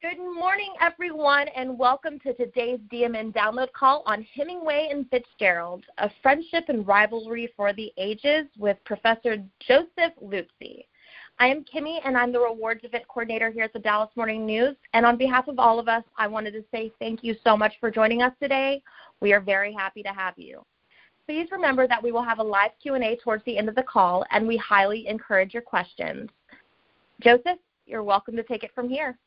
Good morning, everyone, and welcome to today's DMN download call on Hemingway and Fitzgerald, a friendship and rivalry for the ages with Professor Joseph Luzzi. I am Kimmy, and I'm the rewards event coordinator here at the Dallas Morning News. And on behalf of all of us, I wanted to say thank you so much for joining us today. We are very happy to have you. Please remember that we will have a live Q&A towards the end of the call, and we highly encourage your questions. Joseph, you're welcome to take it from here.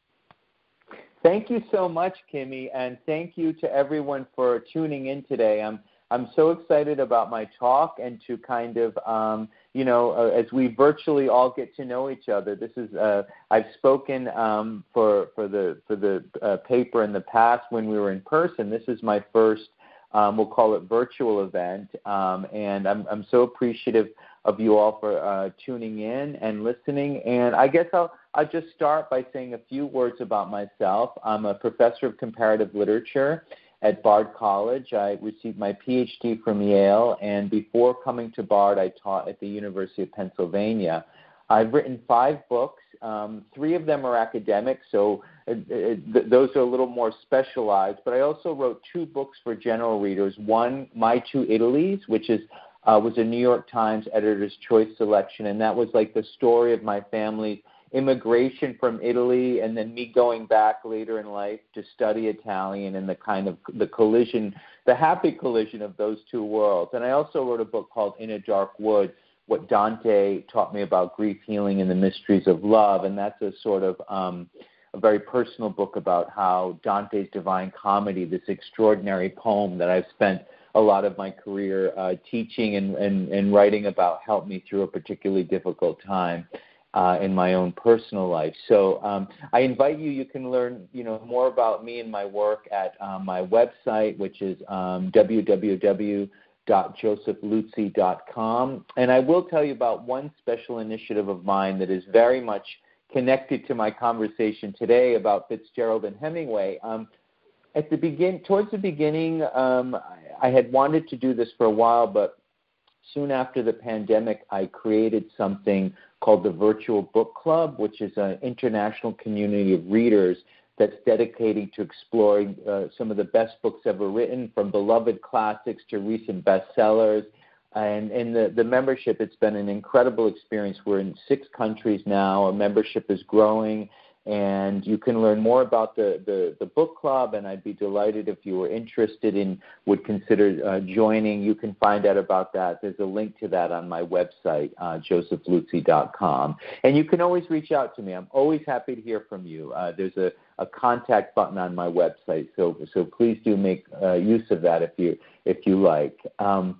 Thank you so much, Kimmy, and thank you to everyone for tuning in today. I'm I'm so excited about my talk and to kind of um, you know uh, as we virtually all get to know each other. This is uh, I've spoken um, for for the for the uh, paper in the past when we were in person. This is my first um, we'll call it virtual event, um, and I'm I'm so appreciative of you all for uh, tuning in and listening. And I guess I'll, I'll just start by saying a few words about myself. I'm a professor of comparative literature at Bard College. I received my PhD from Yale, and before coming to Bard, I taught at the University of Pennsylvania. I've written five books. Um, three of them are academic, so uh, uh, th- those are a little more specialized. But I also wrote two books for general readers. One, My Two Italies, which is uh, was a New York Times Editor's Choice selection, and that was like the story of my family's immigration from Italy and then me going back later in life to study Italian and the kind of the collision, the happy collision of those two worlds. And I also wrote a book called In a Dark Wood, what Dante taught me about grief healing and the mysteries of love, and that's a sort of um, a very personal book about how Dante's Divine Comedy, this extraordinary poem that I've spent a lot of my career uh, teaching and, and, and writing about helped me through a particularly difficult time. Uh, in my own personal life. So um, I invite you. You can learn, you know, more about me and my work at um, my website, which is um, www.josephluzzi.com. And I will tell you about one special initiative of mine that is very much connected to my conversation today about Fitzgerald and Hemingway. Um, at the begin, towards the beginning, um, I had wanted to do this for a while, but soon after the pandemic, I created something called the Virtual Book Club, which is an international community of readers that's dedicated to exploring uh, some of the best books ever written, from beloved classics to recent bestsellers. And in the, the membership, it's been an incredible experience. We're in six countries now. Our membership is growing and you can learn more about the, the, the, book club and i'd be delighted if you were interested in would consider uh, joining. You can find out about that. There's a link to that on my website uh, josephluzzi.com and you can always reach out to me. I'm always happy to hear from you. Uh, there's a, a contact button on my website so so please do make uh, use of that if you if you like. Um,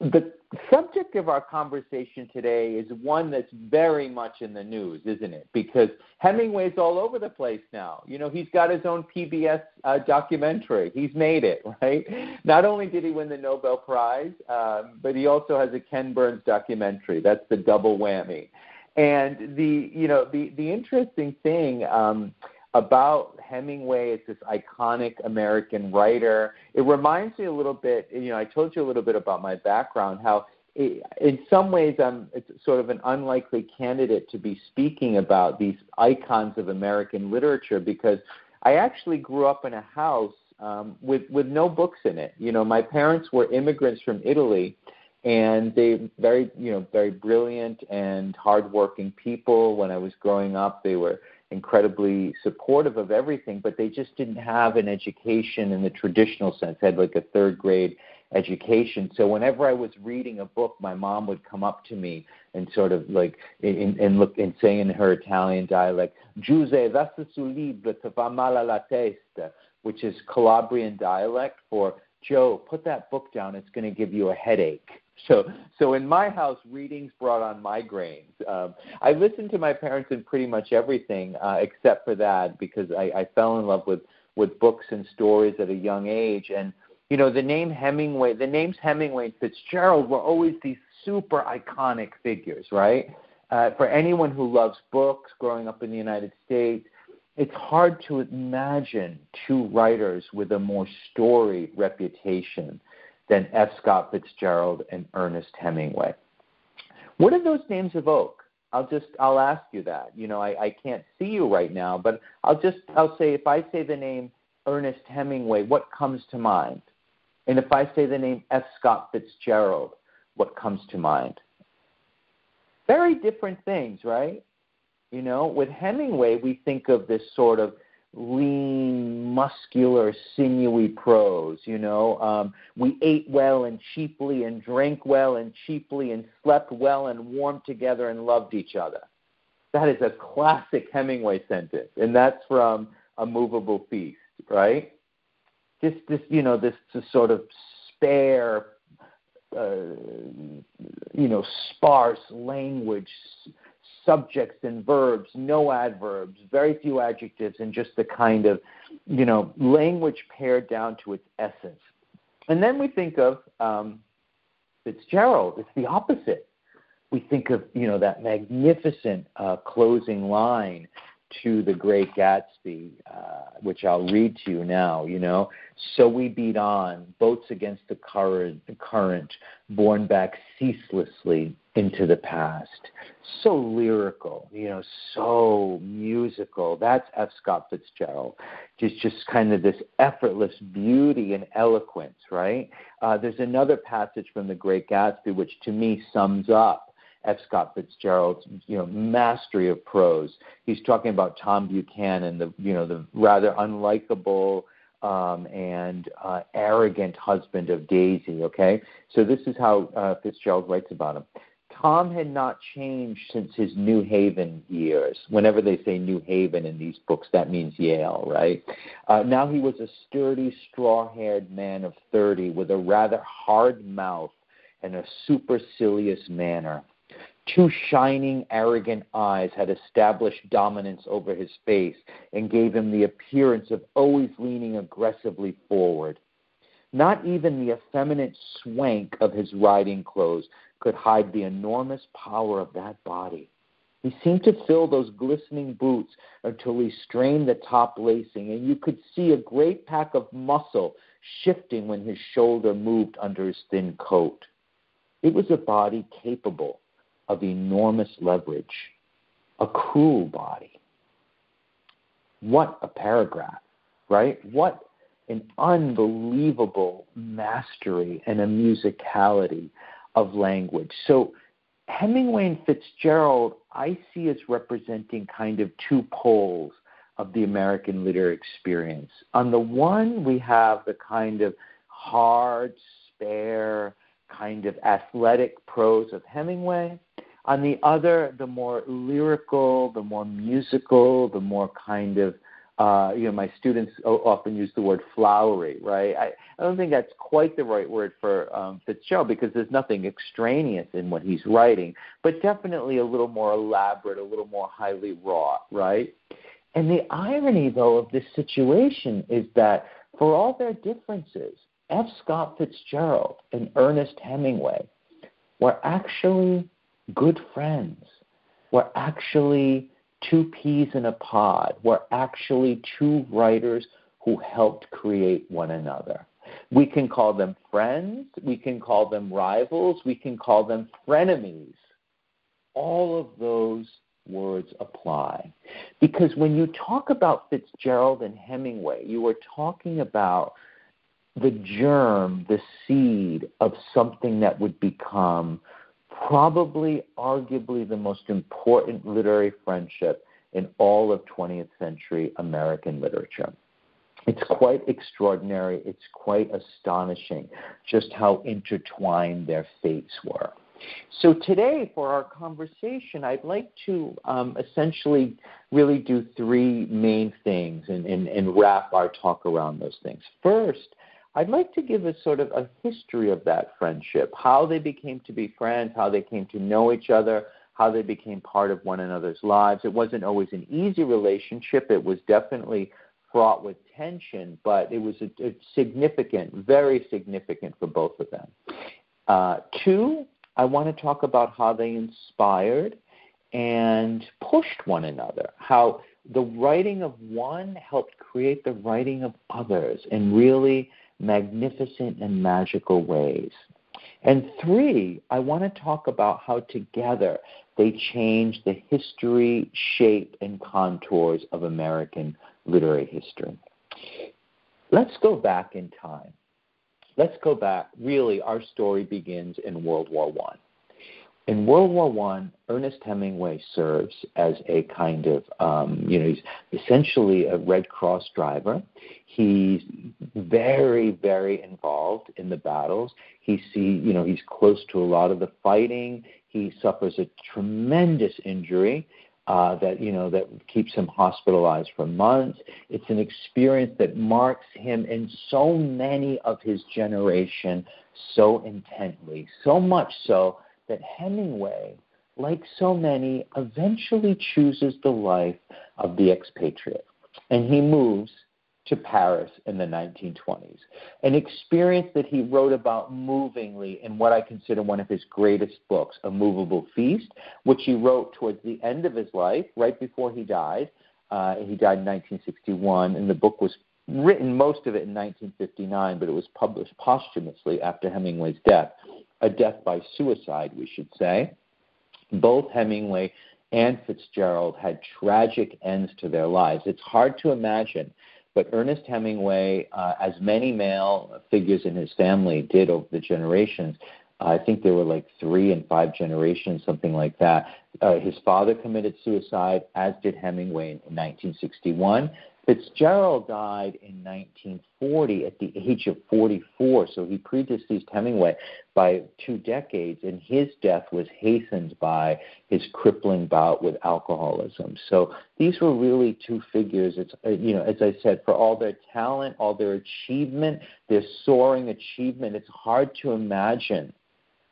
the subject of our conversation today is one that's very much in the news, isn't it? Because Hemingway's all over the place now. You know, he's got his own PBS uh, documentary. He's made it, right? Not only did he win the Nobel Prize, um, but he also has a Ken Burns documentary. That's the double whammy. And the, you know, the the interesting thing. Um, about Hemingway as this iconic American writer. It reminds me a little bit, you know, I told you a little bit about my background, how in some ways I'm it's sort of an unlikely candidate to be speaking about these icons of American literature because I actually grew up in a house um, with with no books in it. You know, my parents were immigrants from Italy, and they very you know very brilliant and hardworking people. When I was growing up, they were incredibly supportive of everything, but they just didn't have an education in the traditional sense. They had like a third grade education. So whenever I was reading a book, my mom would come up to me and sort of like and look and say in her Italian dialect, "Giuse, vasta sul libro te fa male la testa," which is Calabrian dialect for Joe. Put that book down; it's going to give you a headache. So, so in my house, readings brought on migraines. Um, I listened to my parents in pretty much everything uh, except for that because I, I fell in love with with books and stories at a young age. And you know, the name Hemingway, the names Hemingway and Fitzgerald were always these super iconic figures, right? Uh, for anyone who loves books, growing up in the United States, it's hard to imagine two writers with a more storied reputation than F. Scott Fitzgerald and Ernest Hemingway. What do those names evoke? I'll just I'll ask you that. You know, I, I can't see you right now, but I'll just I'll say if I say the name Ernest Hemingway, what comes to mind? And if I say the name F. Scott Fitzgerald, what comes to mind? Very different things, right? You know, with Hemingway, we think of this sort of lean, muscular, sinewy prose. You know, um, we ate well and cheaply, and drank well and cheaply, and slept well and warmed together and loved each other. That is a classic Hemingway sentence, and that's from A Movable Feast, right? Just this, you know, this, this sort of spare, uh, you know, sparse language subjects and verbs, no adverbs, very few adjectives, and just the kind of, you know, language pared down to its essence. And then we think of um, Fitzgerald. It's the opposite. We think of, you know, that magnificent uh, closing line to the Great Gatsby, uh, which I'll read to you now. You know, so we beat on boats against the current, the current, borne back ceaselessly into the past. So lyrical, you know, so musical. That's F. Scott Fitzgerald. Just, just kind of this effortless beauty and eloquence, right? Uh, there's another passage from The Great Gatsby which, to me, sums up F. Scott Fitzgerald's you know mastery of prose. He's talking about Tom Buchanan, the you know the rather unlikable um, and uh, arrogant husband of Daisy. Okay, so this is how uh, Fitzgerald writes about him. Tom had not changed since his New Haven years. Whenever they say New Haven in these books, that means Yale, right? Uh, now he was a sturdy, straw haired man of 30 with a rather hard mouth and a supercilious manner. Two shining, arrogant eyes had established dominance over his face and gave him the appearance of always leaning aggressively forward. Not even the effeminate swank of his riding clothes could hide the enormous power of that body. He seemed to fill those glistening boots until he strained the top lacing, and you could see a great pack of muscle shifting when his shoulder moved under his thin coat. It was a body capable of enormous leverage, a cruel body. What a paragraph, right? What an unbelievable mastery and a musicality of language. So, Hemingway and Fitzgerald, I see as representing kind of two poles of the American literary experience. On the one, we have the kind of hard, spare, kind of athletic prose of Hemingway. On the other, the more lyrical, the more musical, the more kind of, uh, you know, my students often use the word flowery, right? I, I don't think that's quite the right word for um, Fitzgerald because there's nothing extraneous in what he's writing, but definitely a little more elaborate, a little more highly wrought, right? And the irony, though, of this situation is that for all their differences, F. Scott Fitzgerald and Ernest Hemingway were actually good friends. We're actually two peas in a pod. We're actually two writers who helped create one another. We can call them friends, we can call them rivals, we can call them frenemies. All of those words apply. Because when you talk about Fitzgerald and Hemingway, you are talking about the germ, the seed of something that would become probably, arguably, the most important literary friendship in all of 20th century American literature. It's quite extraordinary, it's quite astonishing just how intertwined their fates were. So, today, for our conversation, I'd like to um, essentially really do three main things and, and, and wrap our talk around those things. First, I'd like to give a sort of a history of that friendship, how they became to be friends, how they came to know each other, how they became part of one another's lives. It wasn't always an easy relationship. It was definitely fraught with tension, but it was a, a significant, very significant for both of them. Uh, two, I want to talk about how they inspired and pushed one another, how the writing of one helped create the writing of others, and really magnificent and magical ways. And three, I want to talk about how together they change the history, shape, and contours of American literary history. Let's go back in time. Let's go back. Really, our story begins in World War One. In World War One, Ernest Hemingway serves as a kind of, um, you know, he's essentially a Red Cross driver. He's very, very involved in the battles. He see, you know, he's close to a lot of the fighting. He suffers a tremendous injury uh, that you know that keeps him hospitalized for months. It's an experience that marks him and so many of his generation so intently, so much so that Hemingway, like so many, eventually chooses the life of the expatriate, and he moves to Paris in the 1920s. An experience that he wrote about movingly in what I consider one of his greatest books, A Movable Feast, which he wrote towards the end of his life, right before he died. Uh, he died in 1961, and the book was written most of it in 1959, but it was published posthumously after Hemingway's death. A death by suicide, we should say. Both Hemingway and Fitzgerald had tragic ends to their lives. It's hard to imagine but Ernest Hemingway, uh, as many male figures in his family did over the generations, I think there were like three and five generations, something like that. Uh, his father committed suicide, as did Hemingway in 1961. Fitzgerald died in 1940 at the age of 44, so he predeceased Hemingway by two decades, and his death was hastened by his crippling bout with alcoholism. So these were really two figures. It's uh, you know, as I said, for all their talent, all their achievement, their soaring achievement, it's hard to imagine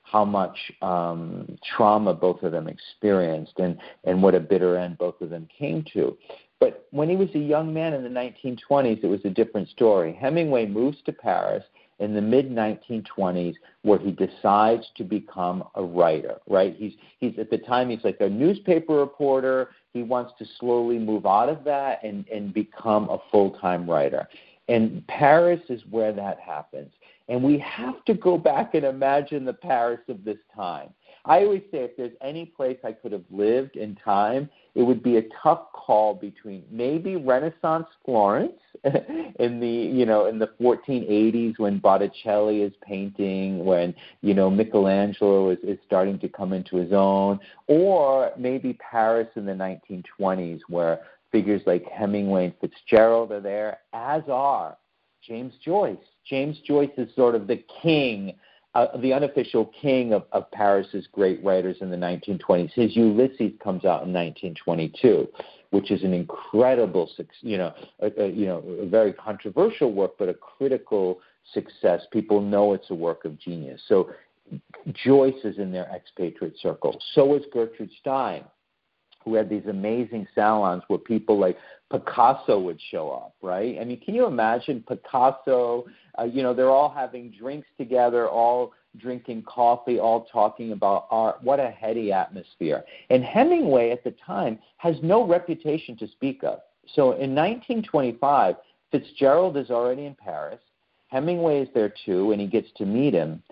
how much um, trauma both of them experienced and, and what a bitter end both of them came to. But when he was a young man in the 1920s, it was a different story. Hemingway moves to Paris in the mid 1920s where he decides to become a writer right? He's he's at the time he's like a newspaper reporter. He wants to slowly move out of that and and become a full-time writer. And paris is where that happens. And we have to go back and imagine the paris of this time I always say if there's any place I could have lived in time, it would be a tough call between maybe Renaissance Florence in the you know in the 1480s when Botticelli is painting, when you know Michelangelo is, is starting to come into his own, or maybe Paris in the 1920s where figures like Hemingway and Fitzgerald are there, as are James Joyce. James Joyce is sort of the king uh, the unofficial king of, of Paris's great writers in the 1920s. His Ulysses comes out in 1922, which is an incredible, you know, a, a, you know, a very controversial work, but a critical success. People know it's a work of genius. So Joyce is in their expatriate circle. So is Gertrude Stein who had these amazing salons where people like Picasso would show up, right? I mean, can you imagine Picasso? Uh, you know, they're all having drinks together, all drinking coffee, all talking about art. What a heady atmosphere. And Hemingway at the time has no reputation to speak of. So in 1925, Fitzgerald is already in Paris. Hemingway is there too, and he gets to meet him.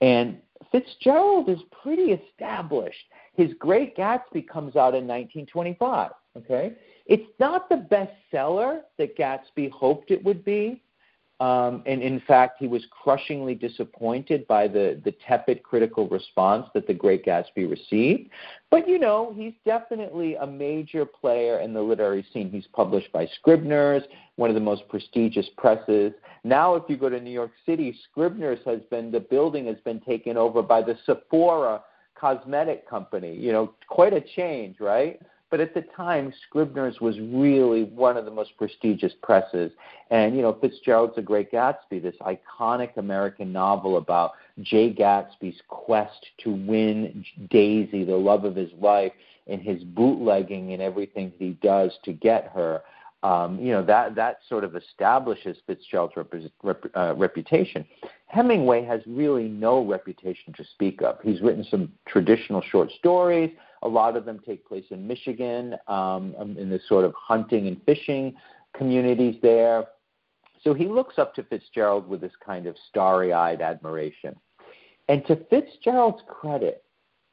And Fitzgerald is pretty established. His Great Gatsby comes out in 1925. Okay, it's not the bestseller that Gatsby hoped it would be, um, and in fact, he was crushingly disappointed by the, the tepid critical response that The Great Gatsby received. But, you know, he's definitely a major player in the literary scene. He's published by Scribner's, one of the most prestigious presses. Now, if you go to New York City, Scribner's has been, the building has been taken over by the Sephora cosmetic company. You know, quite a change, right? But at the time, Scribner's was really one of the most prestigious presses. And, you know, Fitzgerald's A Great Gatsby, this iconic American novel about Jay Gatsby's quest to win Daisy, the love of his life, and his bootlegging and everything that he does to get her. Um, you know, that, that sort of establishes Fitzgerald's rep, rep, uh, reputation. Hemingway has really no reputation to speak of. He's written some traditional short stories. A lot of them take place in Michigan, um, um, in the sort of hunting and fishing communities there. So he looks up to Fitzgerald with this kind of starry eyed admiration. And to Fitzgerald's credit,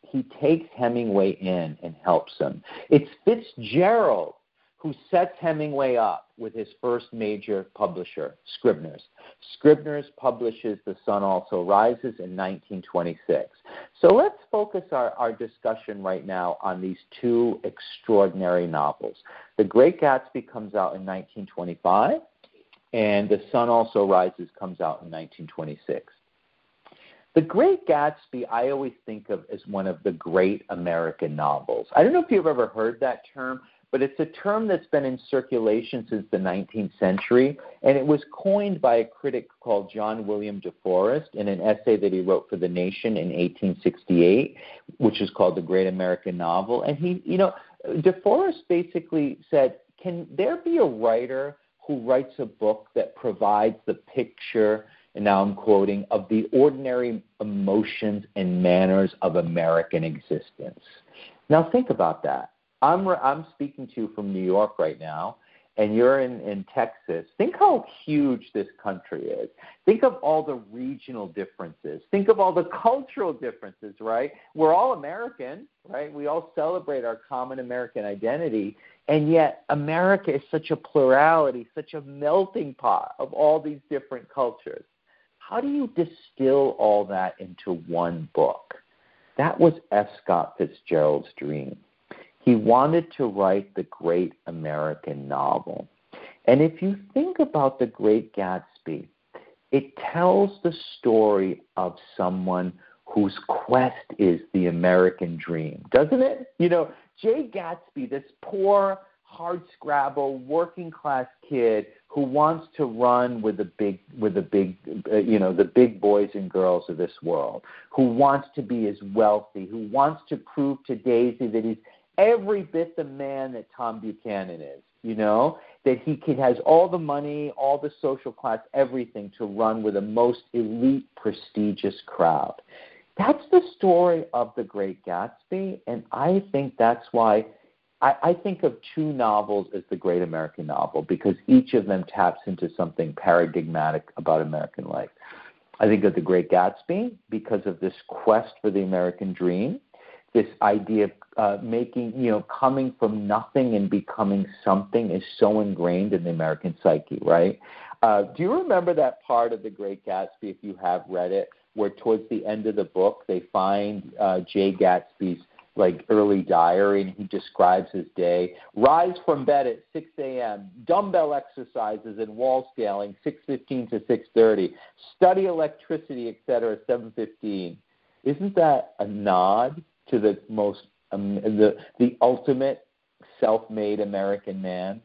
he takes Hemingway in and helps him. It's Fitzgerald who sets Hemingway up with his first major publisher, Scribner's. Scribner's publishes The Sun Also Rises in 1926. So let's focus our, our discussion right now on these two extraordinary novels. The Great Gatsby comes out in 1925, and The Sun Also Rises comes out in 1926. The Great Gatsby, I always think of as one of the great American novels. I don't know if you've ever heard that term, but it's a term that's been in circulation since the 19th century, and it was coined by a critic called John William DeForest in an essay that he wrote for The Nation in 1868, which is called The Great American Novel. And he, you know, DeForest basically said, can there be a writer who writes a book that provides the picture and now I'm quoting, of the ordinary emotions and manners of American existence. Now think about that. I'm I'm speaking to you from New York right now, and you're in in Texas. Think how huge this country is. Think of all the regional differences. Think of all the cultural differences. Right? We're all American, right? We all celebrate our common American identity, and yet America is such a plurality, such a melting pot of all these different cultures. How do you distill all that into one book? That was F. Scott Fitzgerald's dream. He wanted to write the great American novel. And if you think about The Great Gatsby, it tells the story of someone whose quest is the American dream, doesn't it? You know, Jay Gatsby, this poor, hard scrabble, working class kid who wants to run with the big, with the big, uh, you know, the big boys and girls of this world, who wants to be as wealthy, who wants to prove to Daisy that he's every bit the man that Tom Buchanan is, you know, that he can, has all the money, all the social class, everything to run with the most elite, prestigious crowd. That's the story of The Great Gatsby, and I think that's why I, I think of two novels as the great American novel because each of them taps into something paradigmatic about American life. I think of The Great Gatsby because of this quest for the American dream this idea of uh, making, you know, coming from nothing and becoming something is so ingrained in the American psyche, right? Uh, do you remember that part of The Great Gatsby, if you have read it, where towards the end of the book they find uh, Jay Gatsby's like early diary and he describes his day. Rise from bed at 6 a.m. Dumbbell exercises and wall scaling 6:15 to 6:30. Study electricity, etc. 7:15. Isn't that a nod to the most um, the the ultimate self-made American man,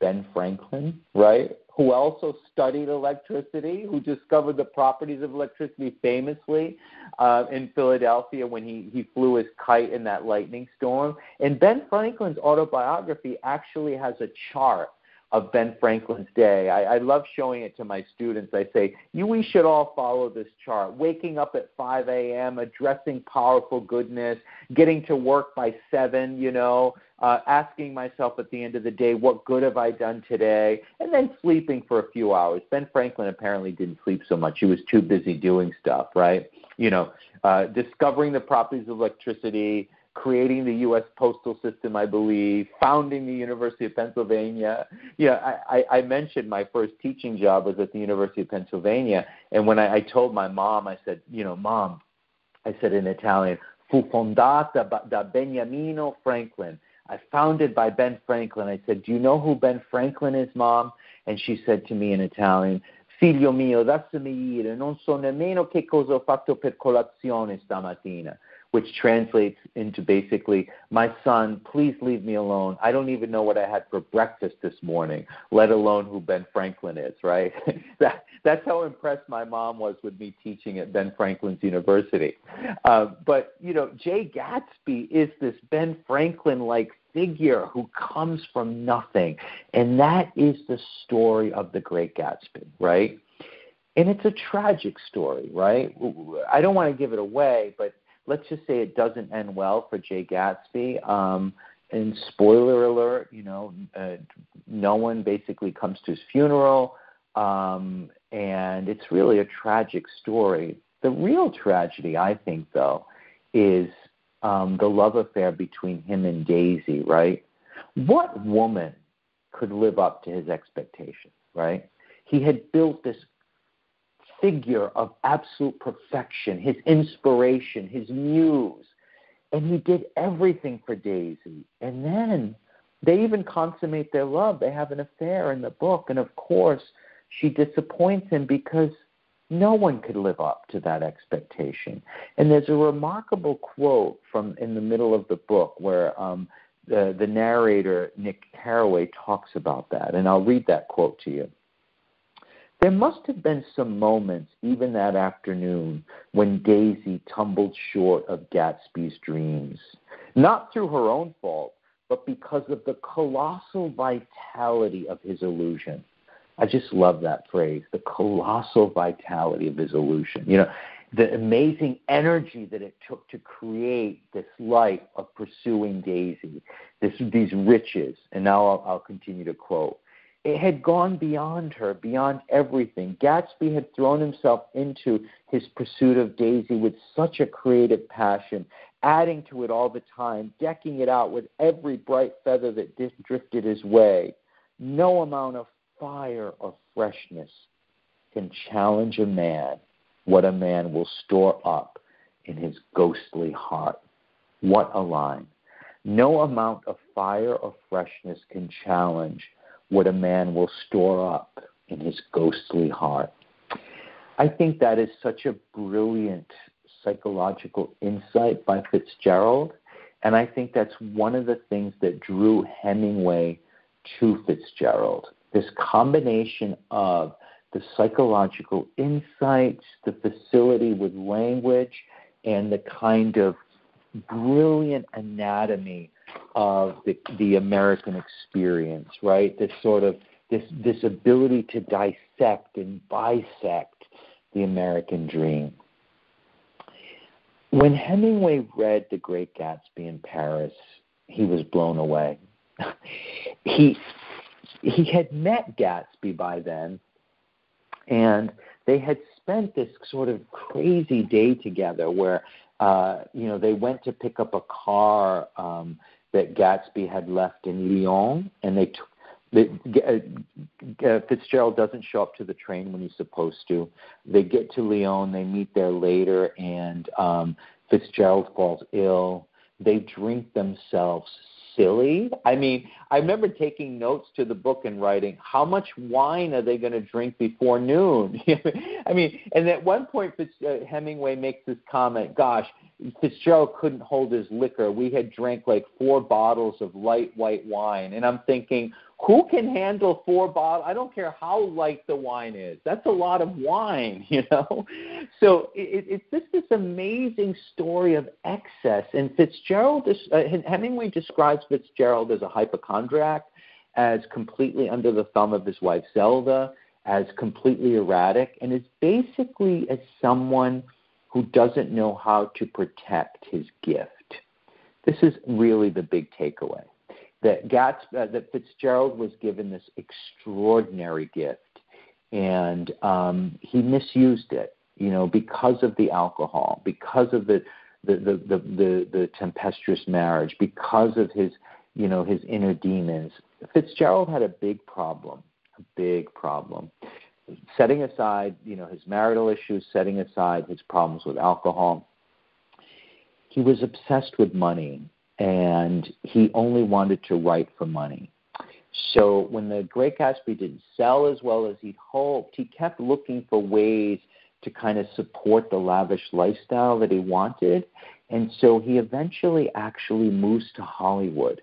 Ben Franklin, right? Who also studied electricity, who discovered the properties of electricity famously uh, in Philadelphia when he, he flew his kite in that lightning storm. And Ben Franklin's autobiography actually has a chart of Ben Franklin's day. I, I love showing it to my students. I say, you, we should all follow this chart. Waking up at 5 a.m., addressing powerful goodness, getting to work by 7, you know, uh, asking myself at the end of the day, what good have I done today? And then sleeping for a few hours. Ben Franklin apparently didn't sleep so much. He was too busy doing stuff, right? You know, uh, discovering the properties of electricity, creating the U.S. postal system, I believe, founding the University of Pennsylvania. Yeah, I, I, I mentioned my first teaching job was at the University of Pennsylvania, and when I, I told my mom, I said, you know, mom, I said in Italian, fu fondata da Beniamino Franklin. I founded by Ben Franklin. I said, do you know who Ben Franklin is, mom? And she said to me in Italian, Figlio mio, dassimi ire, non so nemmeno che cosa ho fatto per colazione stamattina which translates into basically, My son, please leave me alone. I don't even know what I had for breakfast this morning, let alone who Ben Franklin is, right? that, that's how impressed my mom was with me teaching at Ben Franklin's University. Uh, but, you know, Jay Gatsby is this Ben Franklin like figure who comes from nothing. And that is the story of the great Gatsby, right? And it's a tragic story, right? I don't want to give it away, but let's just say it doesn't end well for Jay Gatsby. Um, and spoiler alert, you know, uh, no one basically comes to his funeral, um, and it's really a tragic story. The real tragedy, I think, though, is um, the love affair between him and Daisy, right? What woman could live up to his expectations, right? He had built this figure of absolute perfection, his inspiration, his muse, and he did everything for Daisy. And then they even consummate their love. They have an affair in the book, and of course, she disappoints him because no one could live up to that expectation. And there's a remarkable quote from in the middle of the book where um, the, the narrator, Nick Carraway, talks about that. And I'll read that quote to you. There must have been some moments, even that afternoon, when Daisy tumbled short of Gatsby's dreams. Not through her own fault, but because of the colossal vitality of his illusion. I just love that phrase, the colossal vitality of his illusion. You know, the amazing energy that it took to create this life of pursuing Daisy, this, these riches. And now I'll, I'll continue to quote. It had gone beyond her, beyond everything. Gatsby had thrown himself into his pursuit of Daisy with such a creative passion, adding to it all the time, decking it out with every bright feather that drifted his way. No amount of fire or freshness can challenge a man what a man will store up in his ghostly heart. What a line. No amount of fire or freshness can challenge what a man will store up in his ghostly heart. I think that is such a brilliant psychological insight by Fitzgerald. And I think that's one of the things that drew Hemingway to Fitzgerald this combination of the psychological insights, the facility with language, and the kind of brilliant anatomy of the, the American experience, right? This sort of this this ability to dissect and bisect the American dream. When Hemingway read The Great Gatsby in Paris, he was blown away. he he had met Gatsby by then, and they had spent this sort of crazy day together where uh, you know they went to pick up a car um, that Gatsby had left in Lyon, and they took. The, uh, uh, Fitzgerald doesn't show up to the train when he's supposed to. They get to Lyon. They meet there later, and um, Fitzgerald falls ill. They drink themselves silly. I mean, I remember taking notes to the book and writing, how much wine are they going to drink before noon? I mean, and at one point, Fitz, uh, Hemingway makes this comment, gosh, Fitzgerald couldn't hold his liquor. We had drank like four bottles of light white wine. And I'm thinking, who can handle four bottles? I don't care how light the wine is. That's a lot of wine, you know. So it, it's just this amazing story of excess. And Fitzgerald, uh, Hemingway describes Fitzgerald as a hypochondriac, as completely under the thumb of his wife Zelda, as completely erratic, and is basically as someone who doesn't know how to protect his gift. This is really the big takeaway that Gats, uh, that Fitzgerald was given this extraordinary gift, and um, he misused it. You know, because of the alcohol, because of the the, the the, the the tempestuous marriage, because of his you know his inner demons. Fitzgerald had a big problem, a big problem. Setting aside you know his marital issues, setting aside his problems with alcohol, he was obsessed with money and he only wanted to write for money. So when the Great Gatsby didn't sell as well as he'd hoped, he kept looking for ways to kind of support the lavish lifestyle that he wanted. And so he eventually actually moves to Hollywood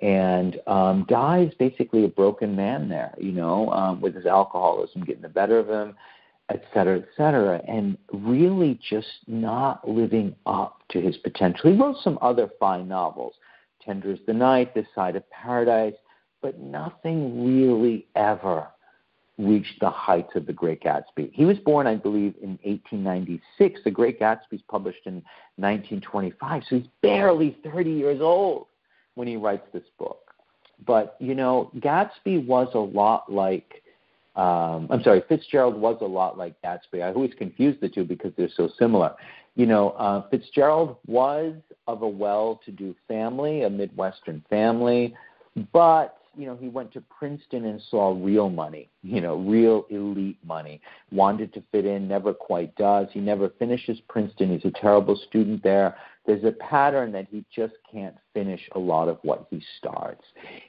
and um, dies basically a broken man there, you know, um, with his alcoholism getting the better of him et cetera, et cetera, and really just not living up to his potential. He wrote some other fine novels, Tender is the Night, This Side of Paradise, but nothing really ever reached the heights of The Great Gatsby. He was born, I believe, in 1896. The Great Gatsby is published in 1925, so he's barely 30 years old when he writes this book. But, you know, Gatsby was a lot like um, I'm sorry, Fitzgerald was a lot like Gatsby. I always confuse the two because they're so similar. You know, uh, Fitzgerald was of a well-to-do family, a Midwestern family, but you know, he went to Princeton and saw real money, you know, real elite money. Wanted to fit in, never quite does. He never finishes Princeton. He's a terrible student there. There's a pattern that he just can't finish a lot of what he starts.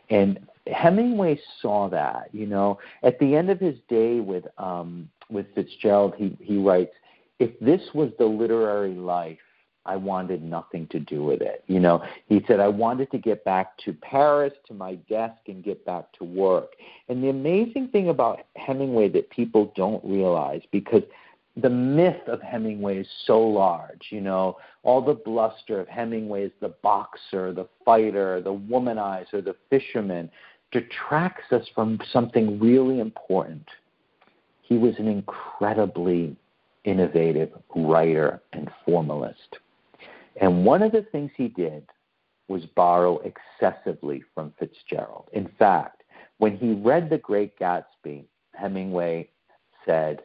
And Hemingway saw that, you know. At the end of his day with um with Fitzgerald, he he writes, if this was the literary life, I wanted nothing to do with it. You know, he said, I wanted to get back to Paris, to my desk, and get back to work. And the amazing thing about Hemingway that people don't realize, because the myth of Hemingway is so large, you know, all the bluster of Hemingway as the boxer, the fighter, the womanizer, the fisherman, detracts us from something really important. He was an incredibly innovative writer and formalist. And one of the things he did was borrow excessively from Fitzgerald. In fact, when he read The Great Gatsby, Hemingway said,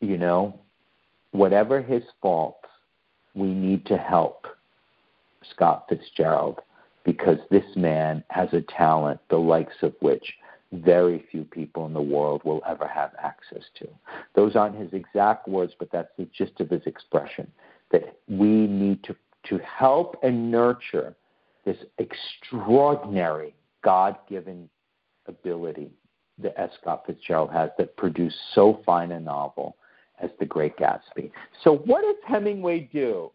You know, whatever his faults, we need to help Scott Fitzgerald because this man has a talent the likes of which very few people in the world will ever have access to. Those aren't his exact words, but that's the gist of his expression that we need to, to help and nurture this extraordinary God given ability that F. Scott Fitzgerald has that produced so fine a novel as The Great Gatsby. So, what does Hemingway do?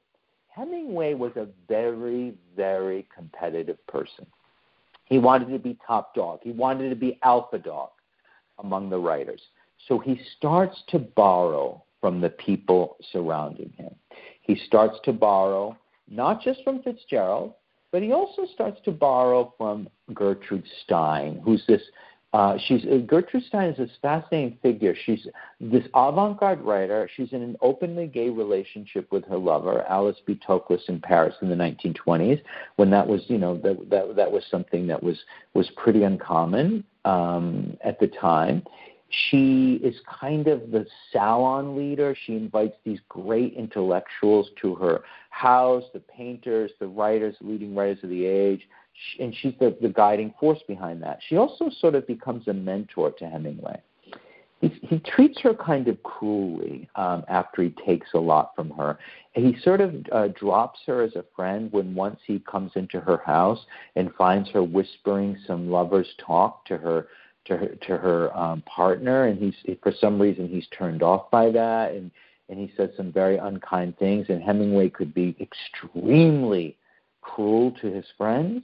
Hemingway was a very, very competitive person. He wanted to be top dog, he wanted to be alpha dog among the writers. So, he starts to borrow from the people surrounding him. He starts to borrow not just from Fitzgerald, but he also starts to borrow from Gertrude Stein, who's this. Uh, she's uh, Gertrude Stein is this fascinating figure. She's this avant-garde writer. She's in an openly gay relationship with her lover, Alice B. Toklas, in Paris in the 1920s, when that was, you know, that that, that was something that was was pretty uncommon um, at the time she is kind of the salon leader. She invites these great intellectuals to her house, the painters, the writers, leading writers of the age, and she's the, the guiding force behind that. She also sort of becomes a mentor to Hemingway. He, he treats her kind of cruelly um, after he takes a lot from her. He sort of uh, drops her as a friend when once he comes into her house and finds her whispering some lover's talk to her to her to her um, partner, and he's for some reason he's turned off by that, and and he says some very unkind things. And Hemingway could be extremely cruel to his friends.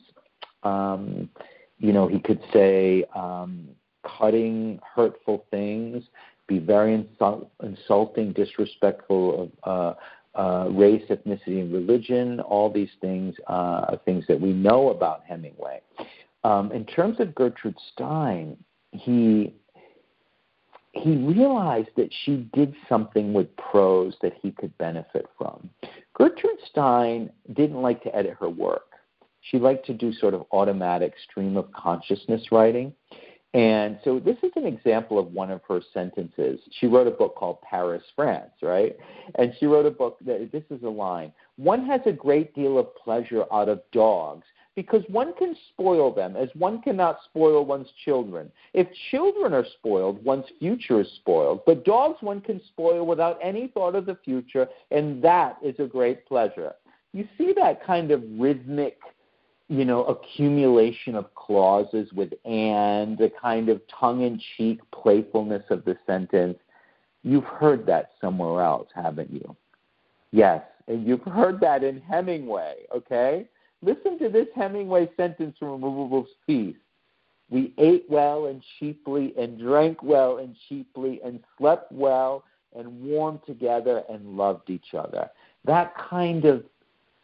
Um, you know, he could say um, cutting, hurtful things, be very insult, insulting, disrespectful of uh, uh, race, ethnicity, and religion. All these things uh, are things that we know about Hemingway. Um, in terms of Gertrude Stein, he he realized that she did something with prose that he could benefit from. Gertrude Stein didn't like to edit her work. She liked to do sort of automatic stream of consciousness writing. And so this is an example of one of her sentences. She wrote a book called Paris, France, right? And she wrote a book that this is a line. One has a great deal of pleasure out of dogs because one can spoil them as one cannot spoil one's children. If children are spoiled, one's future is spoiled. But dogs one can spoil without any thought of the future, and that is a great pleasure. You see that kind of rhythmic, you know, accumulation of clauses with and, the kind of tongue in cheek playfulness of the sentence. You've heard that somewhere else, haven't you? Yes, and you've heard that in Hemingway, okay? Listen to this Hemingway sentence from A Movable Feast. We ate well and cheaply, and drank well and cheaply, and slept well, and warmed together, and loved each other. That kind of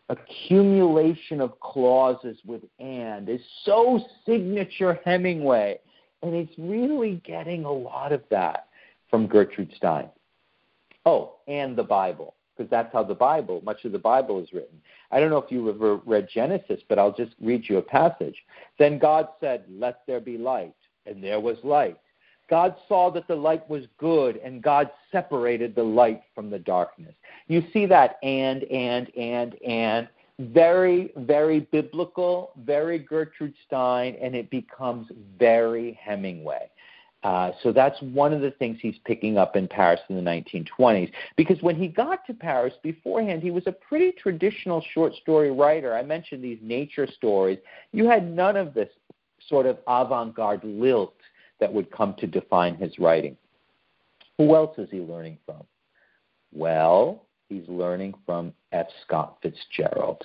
accumulation of clauses with and is so signature Hemingway. And he's really getting a lot of that from Gertrude Stein. Oh, and the Bible because that's how the Bible, much of the Bible is written. I don't know if you ever read Genesis, but I'll just read you a passage. Then God said, Let there be light, and there was light. God saw that the light was good, and God separated the light from the darkness. You see that and, and, and, and. Very, very biblical, very Gertrude Stein, and it becomes very Hemingway. Uh, so that's one of the things he's picking up in Paris in the 1920s. Because when he got to Paris beforehand, he was a pretty traditional short story writer. I mentioned these nature stories. You had none of this sort of avant garde lilt that would come to define his writing. Who else is he learning from? Well, he's learning from F. Scott Fitzgerald.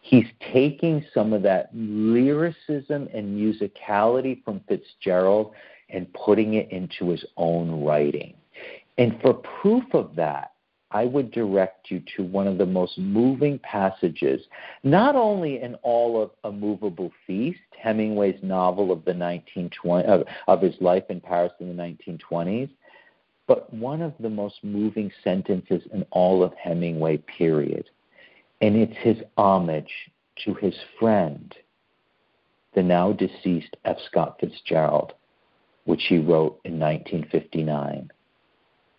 He's taking some of that lyricism and musicality from Fitzgerald and putting it into his own writing. And for proof of that, I would direct you to one of the most moving passages, not only in all of A Movable Feast, Hemingway's novel of the 1920 of, of his life in Paris in the 1920s, but one of the most moving sentences in all of Hemingway, period. And it's his homage to his friend, the now deceased F. Scott Fitzgerald, which he wrote in 1959.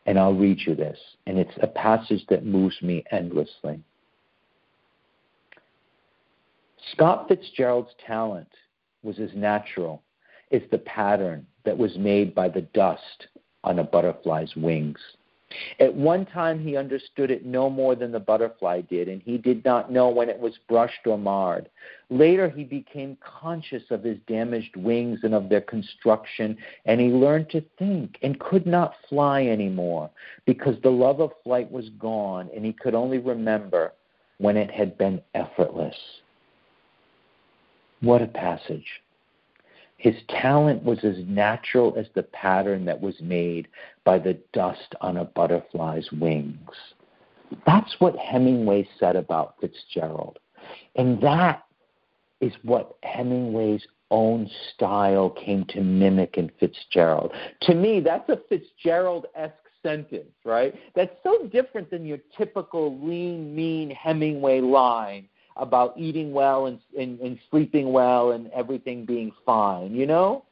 And I'll read you this, and it's a passage that moves me endlessly. Scott Fitzgerald's talent was as natural as the pattern that was made by the dust on a butterfly's wings. At one time, he understood it no more than the butterfly did, and he did not know when it was brushed or marred. Later, he became conscious of his damaged wings and of their construction, and he learned to think and could not fly anymore because the love of flight was gone, and he could only remember when it had been effortless. What a passage! His talent was as natural as the pattern that was made by the dust on a butterfly's wings. That's what Hemingway said about Fitzgerald. And that is what Hemingway's own style came to mimic in Fitzgerald. To me, that's a Fitzgerald esque sentence, right? That's so different than your typical lean, mean Hemingway line about eating well and, and, and sleeping well and everything being fine, you know?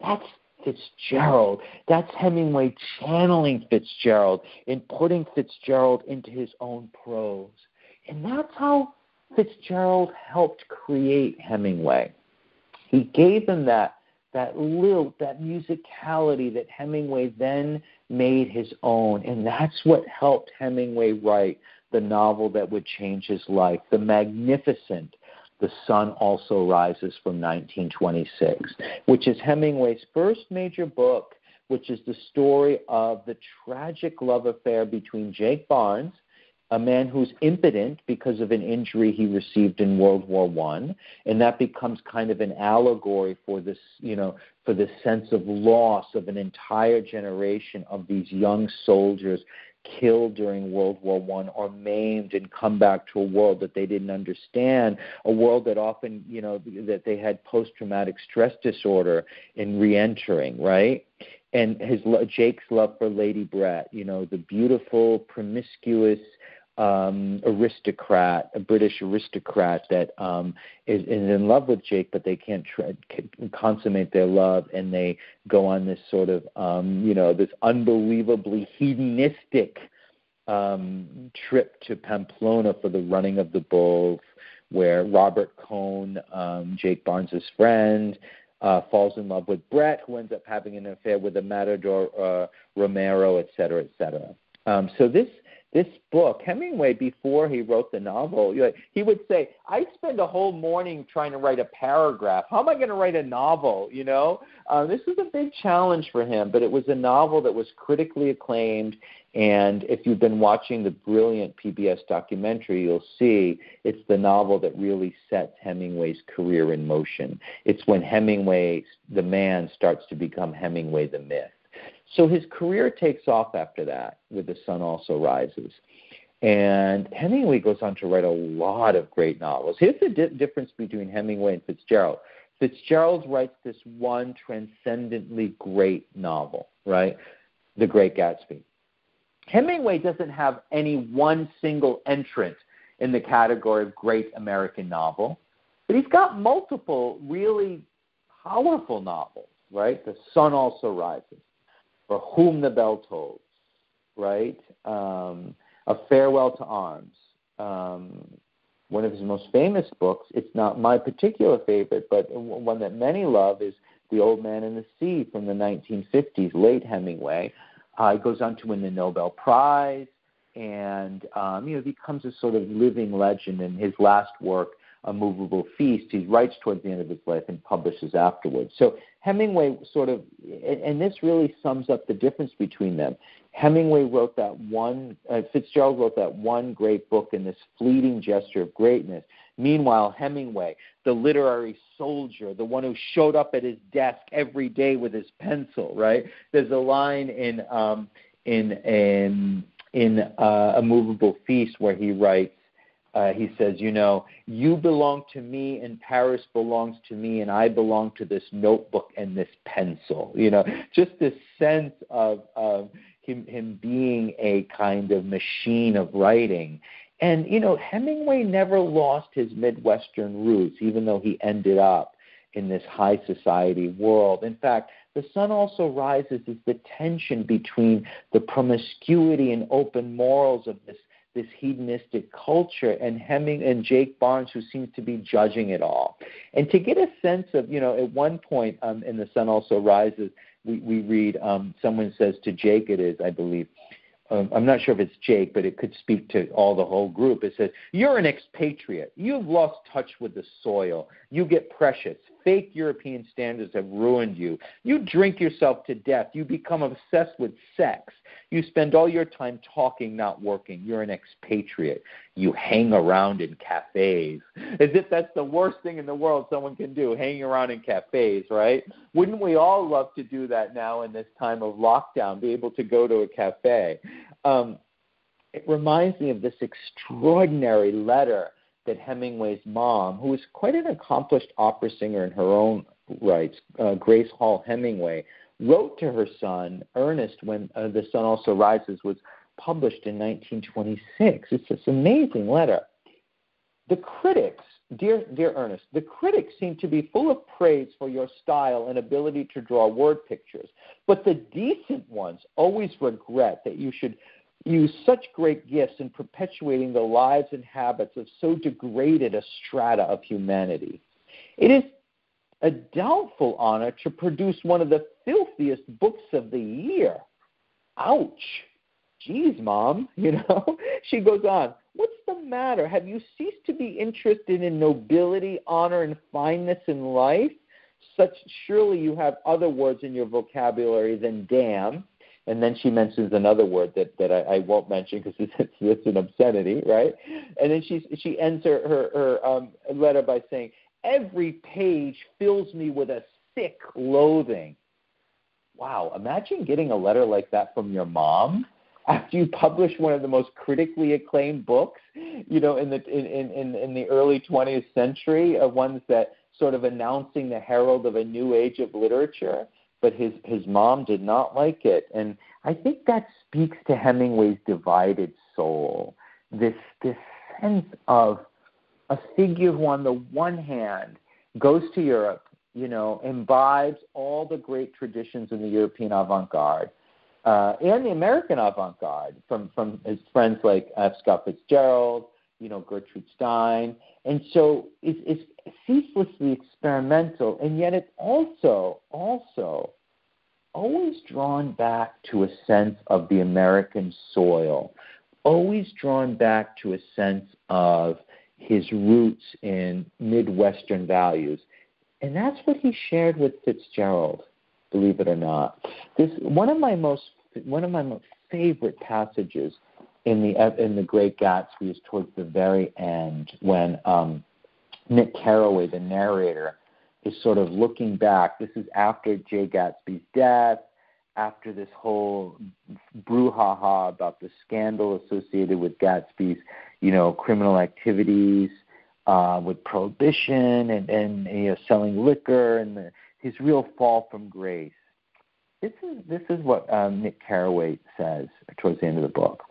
That's Fitzgerald. That's Hemingway channeling Fitzgerald and putting Fitzgerald into his own prose. And that's how Fitzgerald helped create Hemingway. He gave him that that lilt, that musicality that Hemingway then made his own. And that's what helped Hemingway write the novel that would change his life, The Magnificent, The Sun Also Rises from 1926, which is Hemingway's first major book, which is the story of the tragic love affair between Jake Barnes, a man who's impotent because of an injury he received in World War One, and that becomes kind of an allegory for this, you know, for the sense of loss of an entire generation of these young soldiers killed during World War One or maimed and come back to a world that they didn't understand, a world that often, you know, that they had post traumatic stress disorder in re-entering, right? And his Jake's love for Lady Brett, you know, the beautiful, promiscuous um, aristocrat, a British aristocrat that um, is, is in love with Jake, but they can't try, consummate their love, and they go on this sort of, um, you know, this unbelievably hedonistic um, trip to Pamplona for the running of the bulls, where Robert Cohn, um, Jake Barnes' friend, uh, falls in love with Brett, who ends up having an affair with a matador uh, Romero, et cetera, et cetera. Um, so this this book, Hemingway, before he wrote the novel, he would say, "I spend a whole morning trying to write a paragraph. How am I going to write a novel?" You know, uh, this was a big challenge for him, but it was a novel that was critically acclaimed. And if you've been watching the brilliant PBS documentary, you'll see it's the novel that really sets Hemingway's career in motion. It's when Hemingway, the man, starts to become Hemingway the myth. So his career takes off after that with The Sun Also Rises. And Hemingway goes on to write a lot of great novels. Here's the di- difference between Hemingway and Fitzgerald. Fitzgerald writes this one transcendently great novel, right? The Great Gatsby. Hemingway doesn't have any one single entrant in the category of great American novel, but he's got multiple really powerful novels, right? The Sun Also Rises, For Whom the Bell Tolls, right? Um, a Farewell to Arms. Um, one of his most famous books, it's not my particular favorite, but one that many love is The Old Man and the Sea from the 1950s, late Hemingway. Uh, he goes on to win the Nobel Prize and um, you know becomes a sort of living legend. In his last work, A Movable Feast, he writes towards the end of his life and publishes afterwards. So Hemingway sort of, and this really sums up the difference between them. Hemingway wrote that one, uh, Fitzgerald wrote that one great book in this fleeting gesture of greatness. Meanwhile, Hemingway, the literary soldier, the one who showed up at his desk every day with his pencil, right? There's a line in um, in in in uh, a movable feast where he writes, uh, he says, you know, you belong to me and Paris belongs to me and I belong to this notebook and this pencil. You know, just this sense of, of him, him being a kind of machine of writing. And, you know, Hemingway never lost his Midwestern roots, even though he ended up in this high society world. In fact, the sun also rises is the tension between the promiscuity and open morals of this this hedonistic culture and Hemming and Jake Barnes who seems to be judging it all. And to get a sense of, you know, at one point um, in The Sun Also Rises, we, we read um, someone says to Jake, it is, I believe, um, I'm not sure if it's Jake, but it could speak to all the whole group. It says, You're an expatriate. You've lost touch with the soil. You get precious. Fake European standards have ruined you. You drink yourself to death. You become obsessed with sex. You spend all your time talking, not working. You're an expatriate. You hang around in cafes. As if that's the worst thing in the world someone can do, hanging around in cafes, right? Wouldn't we all love to do that now in this time of lockdown, be able to go to a cafe? Um, it reminds me of this extraordinary letter that Hemingway's mom, who was quite an accomplished opera singer in her own rights, uh, Grace Hall Hemingway, wrote to her son, Ernest, when uh, The Sun Also Rises was published in 1926. It's this amazing letter. The critics, dear, dear Ernest, the critics seem to be full of praise for your style and ability to draw word pictures, but the decent ones always regret that you should use such great gifts in perpetuating the lives and habits of so degraded a strata of humanity. It is a doubtful honor to produce one of the filthiest books of the year. Ouch. Geez, Mom, you know? She goes on, What's the matter? Have you ceased to be interested in nobility, honor, and fineness in life? Such surely you have other words in your vocabulary than damn. And then she mentions another word that, that I, I won't mention because it's, it's, it's an obscenity, right? And then she, she ends her, her, her um, letter by saying, Every page fills me with a sick loathing. Wow, imagine getting a letter like that from your mom after you publish one of the most critically acclaimed books, you know, in the in, in, in the early 20th century, of ones that sort of announcing the herald of a new age of literature. But his his mom did not like it, and I think that speaks to Hemingway's divided soul. This this sense of a figure who, on the one hand, goes to Europe, you know, imbibes all the great traditions in the European avant-garde uh, and the American avant-garde from from his friends like F. Scott Fitzgerald, you know, Gertrude Stein, and so it's, it's ceaselessly experimental, and yet it's also also always drawn back to a sense of the American soil, always drawn back to a sense of his roots in Midwestern values. And that's what he shared with Fitzgerald, believe it or not. This one of my most one of my most favorite passages in the in the Great Gatsby is towards the very end when um, Nick Carraway, the narrator, is sort of looking back. This is after Jay Gatsby's death, after this whole brouhaha about the scandal associated with Gatsby's you know, criminal activities uh, with prohibition and, and you know, selling liquor and the, his real fall from grace. This is this is what um, Nick Carraway says towards the end of the book.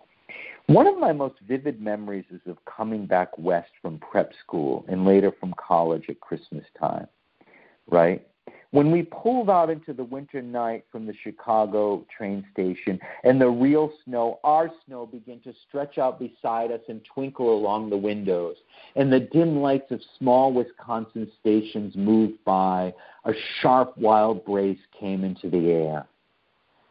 One of my most vivid memories is of coming back west from prep school and later from college at Christmas time. Right When we pulled out into the winter night from the Chicago train station and the real snow, our snow, began to stretch out beside us and twinkle along the windows, and the dim lights of small Wisconsin stations moved by, a sharp wild brace came into the air.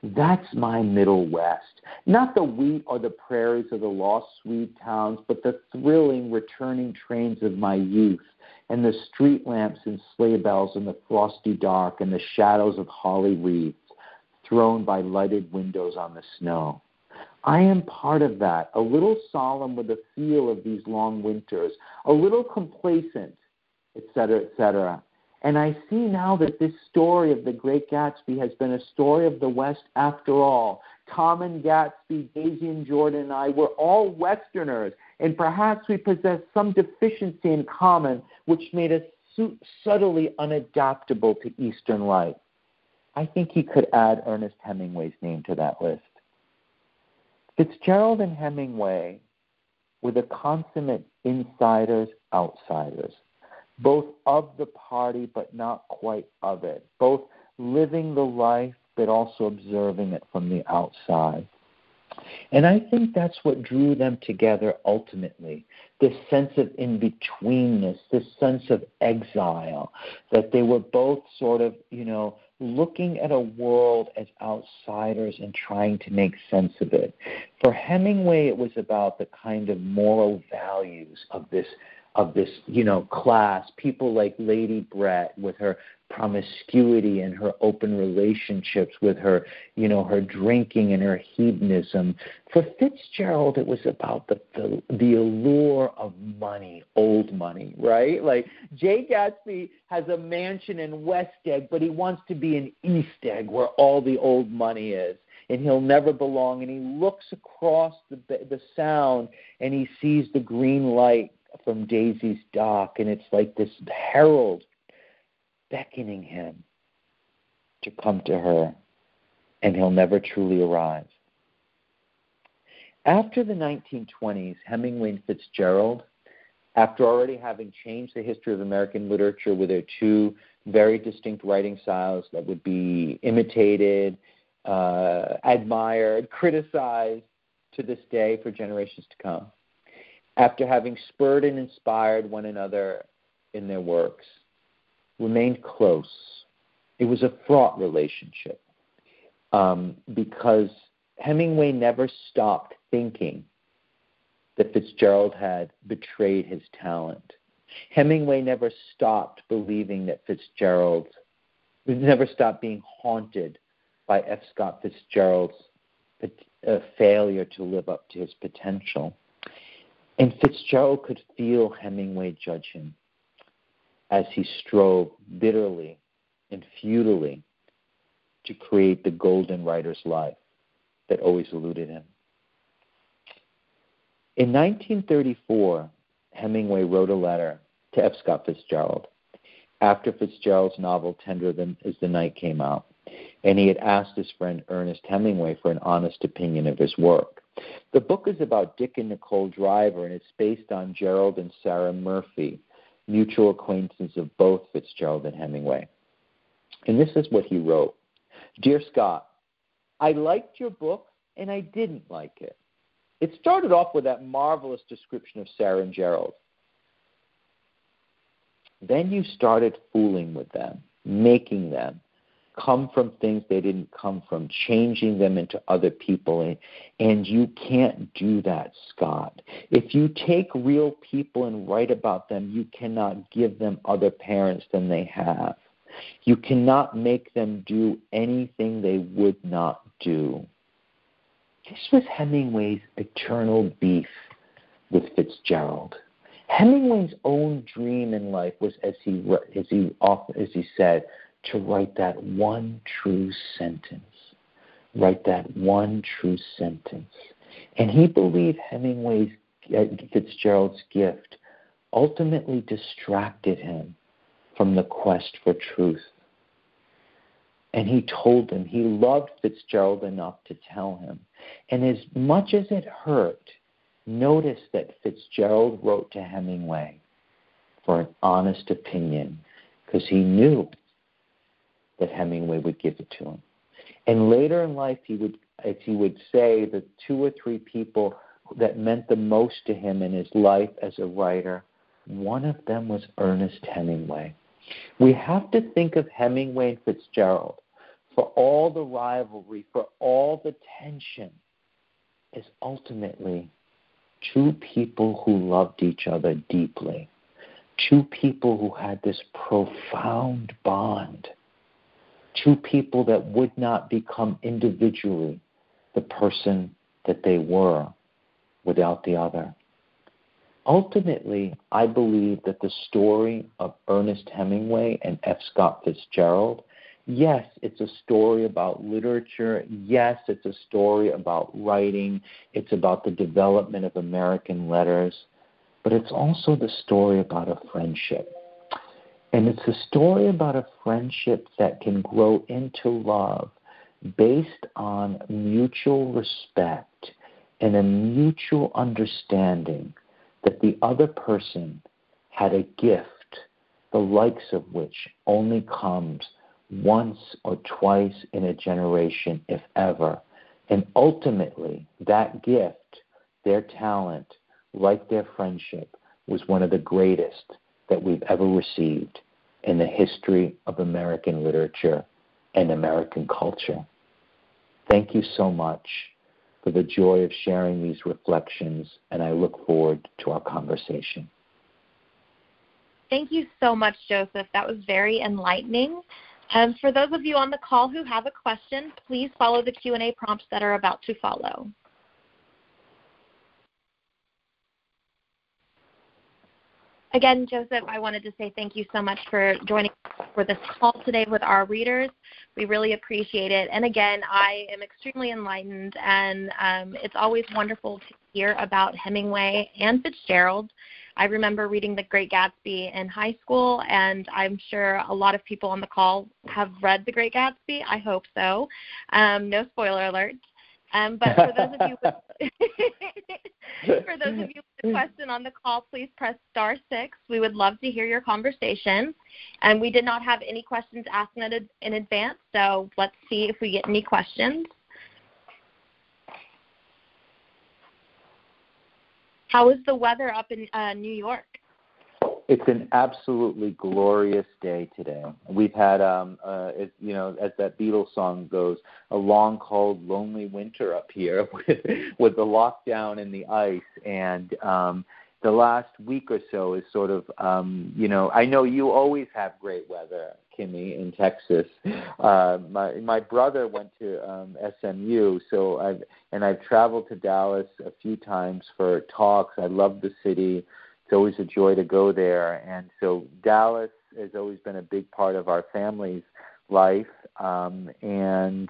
That's my Middle West. Not the wheat or the prairies or the lost sweet towns, but the thrilling returning trains of my youth and the street lamps and sleigh bells in the frosty dark and the shadows of holly wreaths thrown by lighted windows on the snow. I am part of that, a little solemn with the feel of these long winters, a little complacent, etc., etc. And I see now that this story of the great Gatsby has been a story of the West after all. Tom and Gatsby, Daisy and Jordan and I, we're all Westerners, and perhaps we possessed some deficiency in common which made us subtly unadaptable to Eastern life. I think he could add Ernest Hemingway's name to that list. Fitzgerald and Hemingway were the consummate insiders, outsiders, both of the party but not quite of it, both living the life but also observing it from the outside. And I think that's what drew them together ultimately this sense of in betweenness, this sense of exile, that they were both sort of, you know, looking at a world as outsiders and trying to make sense of it. For Hemingway, it was about the kind of moral values of this of this, you know, class. People like Lady Brett with her promiscuity and her open relationships with her, you know, her drinking and her hedonism. For Fitzgerald, it was about the the, the allure of money, old money, right? Like Jay Gatsby has a mansion in West Egg, but he wants to be in East Egg, where all the old money is and he'll never belong. And he looks across the the sound and he sees the green light from Daisy's dock, and it's like this herald beckoning him to come to her, and he'll never truly arrive. After the 1920s, Hemingway and Fitzgerald, after already having changed the history of American literature with their two very distinct writing styles that would be imitated, uh, admired, criticized to this day for generations to come, after having spurred and inspired one another in their works, remained close. It was a fraught relationship um, because Hemingway never stopped thinking that Fitzgerald had betrayed his talent. Hemingway never stopped believing that Fitzgerald never stopped being haunted by F. Scott Fitzgerald's uh, failure to live up to his potential. And Fitzgerald could feel Hemingway judge him as he strove bitterly and futilely to create the golden writer's life that always eluded him. In 1934, Hemingway wrote a letter to F. Scott Fitzgerald after Fitzgerald's novel Tender Is the Night came out, and he had asked his friend Ernest Hemingway for an honest opinion of his work. The book is about Dick and Nicole Diver, and it's based on Gerald and Sarah Murphy, mutual acquaintances of both Fitzgerald and Hemingway. And this is what he wrote Dear Scott, I liked your book and I didn't like it. It started off with that marvelous description of Sarah and Gerald. Then you started fooling with them, making them, come from things they didn't come from, changing them into other people. And, and you can't do that, Scott. If you take real people and write about them, you cannot give them other parents than they have. You cannot make them do anything they would not do. This was Hemingway's eternal beef with Fitzgerald. Hemingway's own dream in life was, as he as he as he said, to write that one true sentence. Write that one true sentence. And he believed Hemingway's uh, Fitzgerald's gift ultimately distracted him from the quest for truth. And he told him he loved Fitzgerald enough to tell him. And as much as it hurt, notice that Fitzgerald wrote to Hemingway for an honest opinion because he knew that Hemingway would give it to him. And later in life, he would, as he would say, the two or three people that meant the most to him in his life as a writer, one of them was Ernest Hemingway. We have to think of Hemingway and Fitzgerald for all the rivalry, for all the tension, as ultimately two people who loved each other deeply, two people who had this profound bond, two people that would not become individually the person that they were without the other. Ultimately, I believe that the story of Ernest Hemingway and F. Scott Fitzgerald yes, it's a story about literature. Yes, it's a story about writing. It's about the development of American letters. But it's also the story about a friendship. And it's a story about a friendship that can grow into love based on mutual respect and a mutual understanding that the other person had a gift, the likes of which only comes once or twice in a generation, if ever. And ultimately, that gift, their talent, like their friendship, was one of the greatest that we've ever received in the history of American literature and American culture. Thank you so much for the joy of sharing these reflections, and I look forward to our conversation. Thank you so much, Joseph. That was very enlightening. And for those of you on the call who have a question, please follow the Q&A prompts that are about to follow. Again, Joseph, I wanted to say thank you so much for joining for this call today with our readers. We really appreciate it. And again, I am extremely enlightened, and um, it's always wonderful to hear about Hemingway and Fitzgerald. I remember reading The Great Gatsby in high school, and I'm sure a lot of people on the call have read The Great Gatsby. I hope so. Um, no spoiler alert. Um, but for those of you with, for those of you with a question on the call, please press star six. We would love to hear your conversation. And we did not have any questions asked in, in advance, so let's see if we get any questions. How is the weather up in uh, New York? It's an absolutely glorious day today. We've had, um, uh, it, you know, as that Beatles song goes, a long, cold, lonely winter up here with, with the lockdown and the ice. And um, the last week or so is sort of, um, you know, I know you always have great weather, Kimmy, in Texas. Uh, my my brother went to um, SMU, so I've and I've traveled to Dallas a few times for talks. I love the city. It's always a joy to go there, and so Dallas has always been a big part of our family's life. Um, and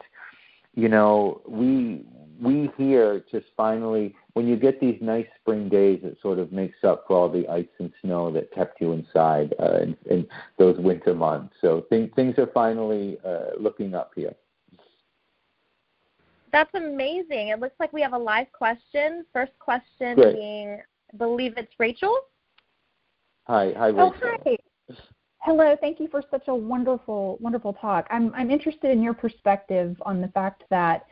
you know, we we here just finally, when you get these nice spring days, it sort of makes up for all the ice and snow that kept you inside uh, in, in those winter months. So th- things are finally uh, looking up here. That's amazing. It looks like we have a live question. First question Great. being, believe it's Rachel. Hi, hi, Rachel. Oh, hi. Hello, thank you for such a wonderful, wonderful talk. I'm, I'm interested in your perspective on the fact that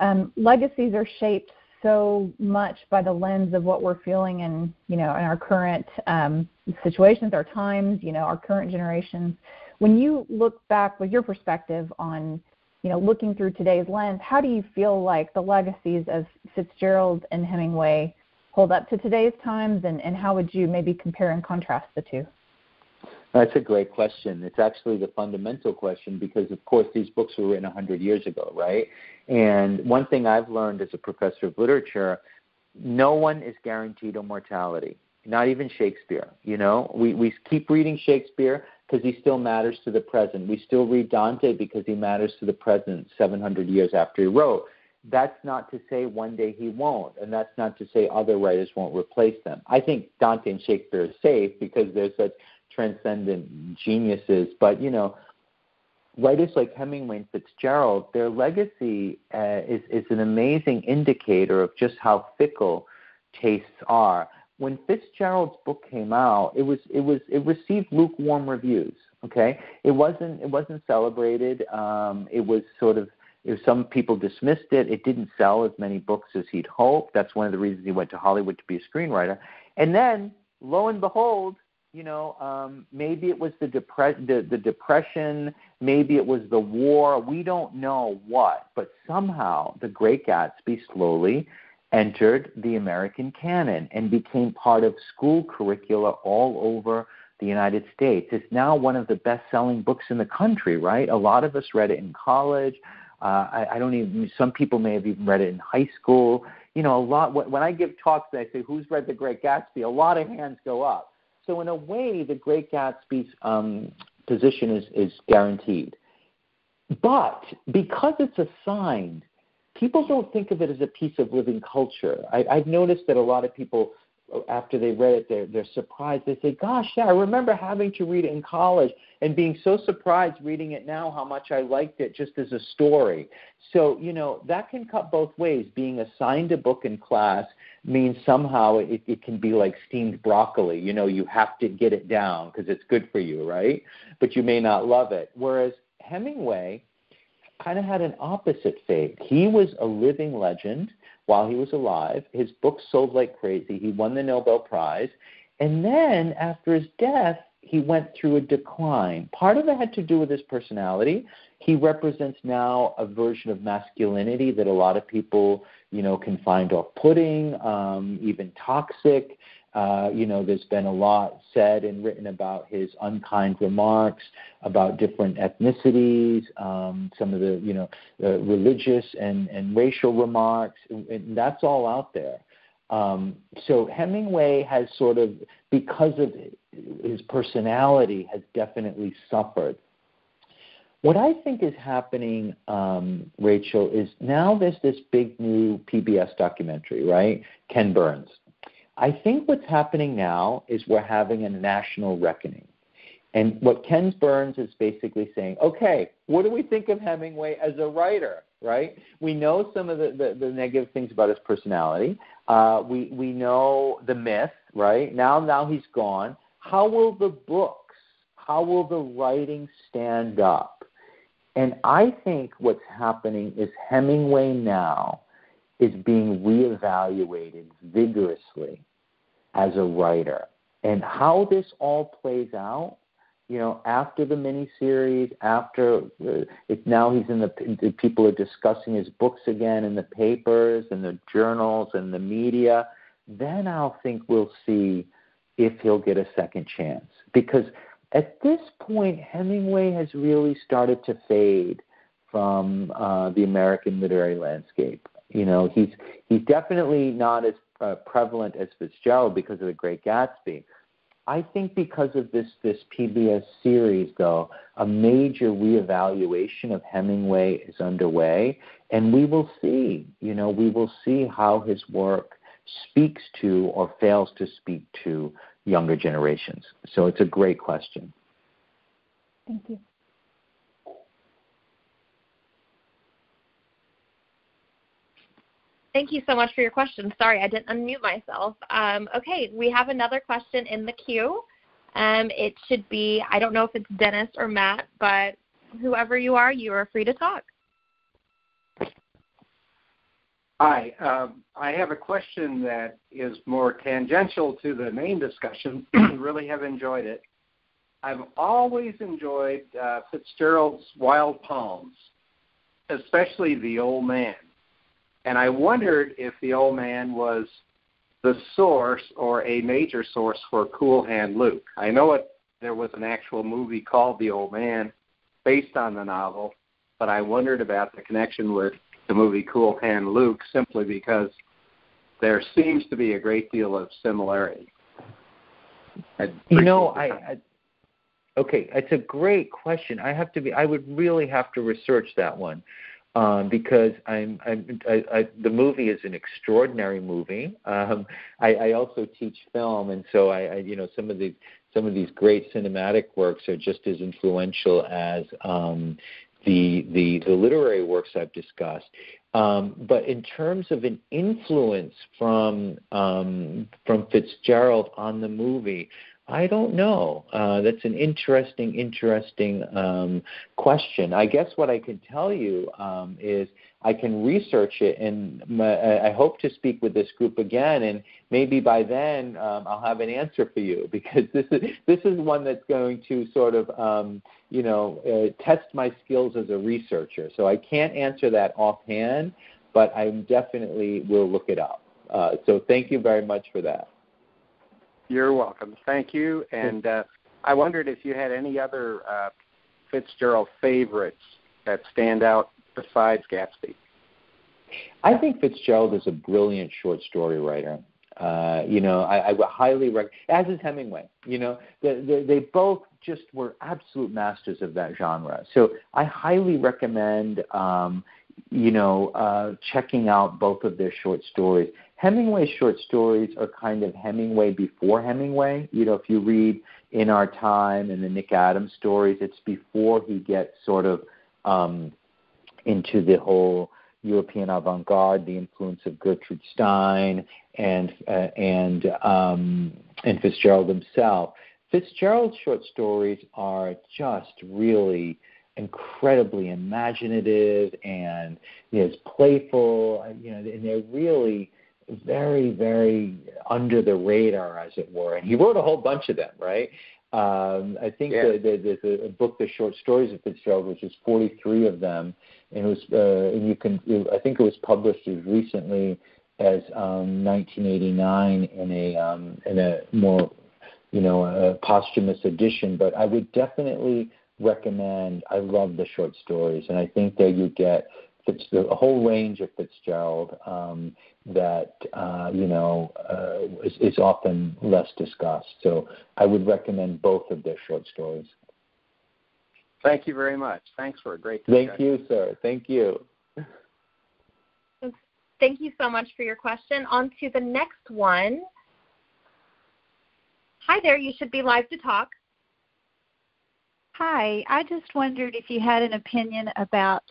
um, legacies are shaped so much by the lens of what we're feeling in, you know, in our current um, situations, our times, you know, our current generations. When you look back with your perspective on, you know, looking through today's lens, how do you feel like the legacies of Fitzgerald and Hemingway hold up to today's times, and, and how would you maybe compare and contrast the two? That's a great question. It's actually the fundamental question because, of course, these books were written 100 years ago, right? And one thing I've learned as a professor of literature no one is guaranteed immortality, not even Shakespeare. You know, we, we keep reading Shakespeare because he still matters to the present. We still read Dante because he matters to the present 700 years after he wrote. That's not to say one day he won't, and that's not to say other writers won't replace them. I think Dante and Shakespeare are safe because they're such transcendent geniuses. But you know, writers like Hemingway and Fitzgerald, their legacy uh, is is an amazing indicator of just how fickle tastes are. When Fitzgerald's book came out, it was it was it received lukewarm reviews. Okay, it wasn't it wasn't celebrated. Um, it was sort of some people dismissed it. It didn't sell as many books as he'd hoped. That's one of the reasons he went to Hollywood to be a screenwriter. And then, lo and behold, you know, um, maybe it was the, depre- the, the depression, maybe it was the war. We don't know what, but somehow The Great Gatsby slowly entered the American canon and became part of school curricula all over the United States. It's now one of the best selling books in the country, right? A lot of us read it in college. Uh, I, I don't even, some people may have even read it in high school. You know, a lot, when I give talks and I say, who's read The Great Gatsby? A lot of hands go up. So, in a way, The Great Gatsby's um, position is, is guaranteed. But because it's assigned, people don't think of it as a piece of living culture. I, I've noticed that a lot of people after they read it, they're, they're surprised. They say, Gosh, yeah, I remember having to read it in college and being so surprised reading it now how much I liked it just as a story. So, you know, that can cut both ways. Being assigned a book in class means somehow it, it can be like steamed broccoli. You know, you have to get it down because it's good for you, right? But you may not love it. Whereas Hemingway kind of had an opposite fate. He was a living legend while he was alive. His books sold like crazy. He won the Nobel Prize. And then after his death, he went through a decline. Part of it had to do with his personality. He represents now a version of masculinity that a lot of people, you know, can find off-putting, um, even toxic. Uh, you know, there's been a lot said and written about his unkind remarks about different ethnicities, um, some of the, you know, uh, religious and, and racial remarks, and, and that's all out there. Um, so Hemingway has sort of, because of his personality, has definitely suffered. What I think is happening, um, Rachel, is now there's this big new PBS documentary, right? Ken Burns. I think what's happening now is we're having a national reckoning. And what Ken Burns is basically saying, okay, what do we think of Hemingway as a writer, right? We know some of the, the, the negative things about his personality. Uh, we, we know the myth, right? Now, now he's gone. How will the books, how will the writing stand up? And I think what's happening is Hemingway now is being reevaluated vigorously as a writer. And how this all plays out, you know, after the miniseries, after uh, it, now he's in the people are discussing his books again in the papers and the journals and the media. Then I'll think we'll see if he'll get a second chance because at this point Hemingway has really started to fade from uh, the American literary landscape. You know, he's he's definitely not as uh, prevalent as Fitzgerald because of The Great Gatsby. I think because of this this PBS series, though, a major reevaluation of Hemingway is underway, and we will see. You know, we will see how his work speaks to or fails to speak to younger generations. So it's a great question. Thank you. Thank you so much for your question. Sorry, I didn't unmute myself. Um, okay, we have another question in the queue. Um, it should be, I don't know if it's Dennis or Matt, but whoever you are, you are free to talk. Hi, um, I have a question that is more tangential to the main discussion. really have enjoyed it. I've always enjoyed uh, Fitzgerald's Wild Palms, especially The Old Man. And I wondered if the old man was the source or a major source for Cool Hand Luke. I know it, there was an actual movie called The Old Man based on the novel, but I wondered about the connection with the movie Cool Hand Luke simply because there seems to be a great deal of similarity. You know, I, I okay, it's a great question. I have to be. I would really have to research that one um, because I'm, I'm I, I, the movie is an extraordinary movie. Um, I, I also teach film, and so I, I, you know, some of the some of these great cinematic works are just as influential as um, the, the the literary works I've discussed. Um, but in terms of an influence from um, from Fitzgerald on the movie, I don't know. Uh, that's an interesting, interesting um, question. I guess what I can tell you um, is I can research it, and my, I hope to speak with this group again, and maybe by then um, I'll have an answer for you because this is this is one that's going to sort of um, you know uh, test my skills as a researcher. So I can't answer that offhand, but I definitely will look it up. Uh, so thank you very much for that. You're welcome. Thank you. And uh, I wondered if you had any other uh, Fitzgerald favorites that stand out besides Gatsby. I think Fitzgerald is a brilliant short story writer. Uh, you know, I, I would highly recommend, as is Hemingway. You know, they, they, they both just were absolute masters of that genre. So I highly recommend, um, you know, uh, checking out both of their short stories. Hemingway's short stories are kind of Hemingway before Hemingway. You know, if you read In Our Time and the Nick Adams stories, it's before he gets sort of um, into the whole European avant-garde, the influence of Gertrude Stein and uh, and um, and Fitzgerald himself. Fitzgerald's short stories are just really incredibly imaginative and you know, it's playful. You know, and they're really very, very under the radar, as it were. And he wrote a whole bunch of them, right? Um, I think yeah. there's a, book, The Short Stories of Fitzgerald, which is 43 of them, and it was, uh, and you can, I think it was published as recently as um, 1989 in a um, in a more, you know, a posthumous edition. But I would definitely recommend. I love the short stories, and I think that you get Fitz, a whole range of Fitzgerald um, that uh, you know uh, is, is, often less discussed. So I would recommend both of their short stories. Thank you very much. Thanks for a great discussion. Thank you, sir. Thank you. Thank you so much for your question. On to the next one. Hi there, you should be live to talk. Hi, I just wondered if you had an opinion about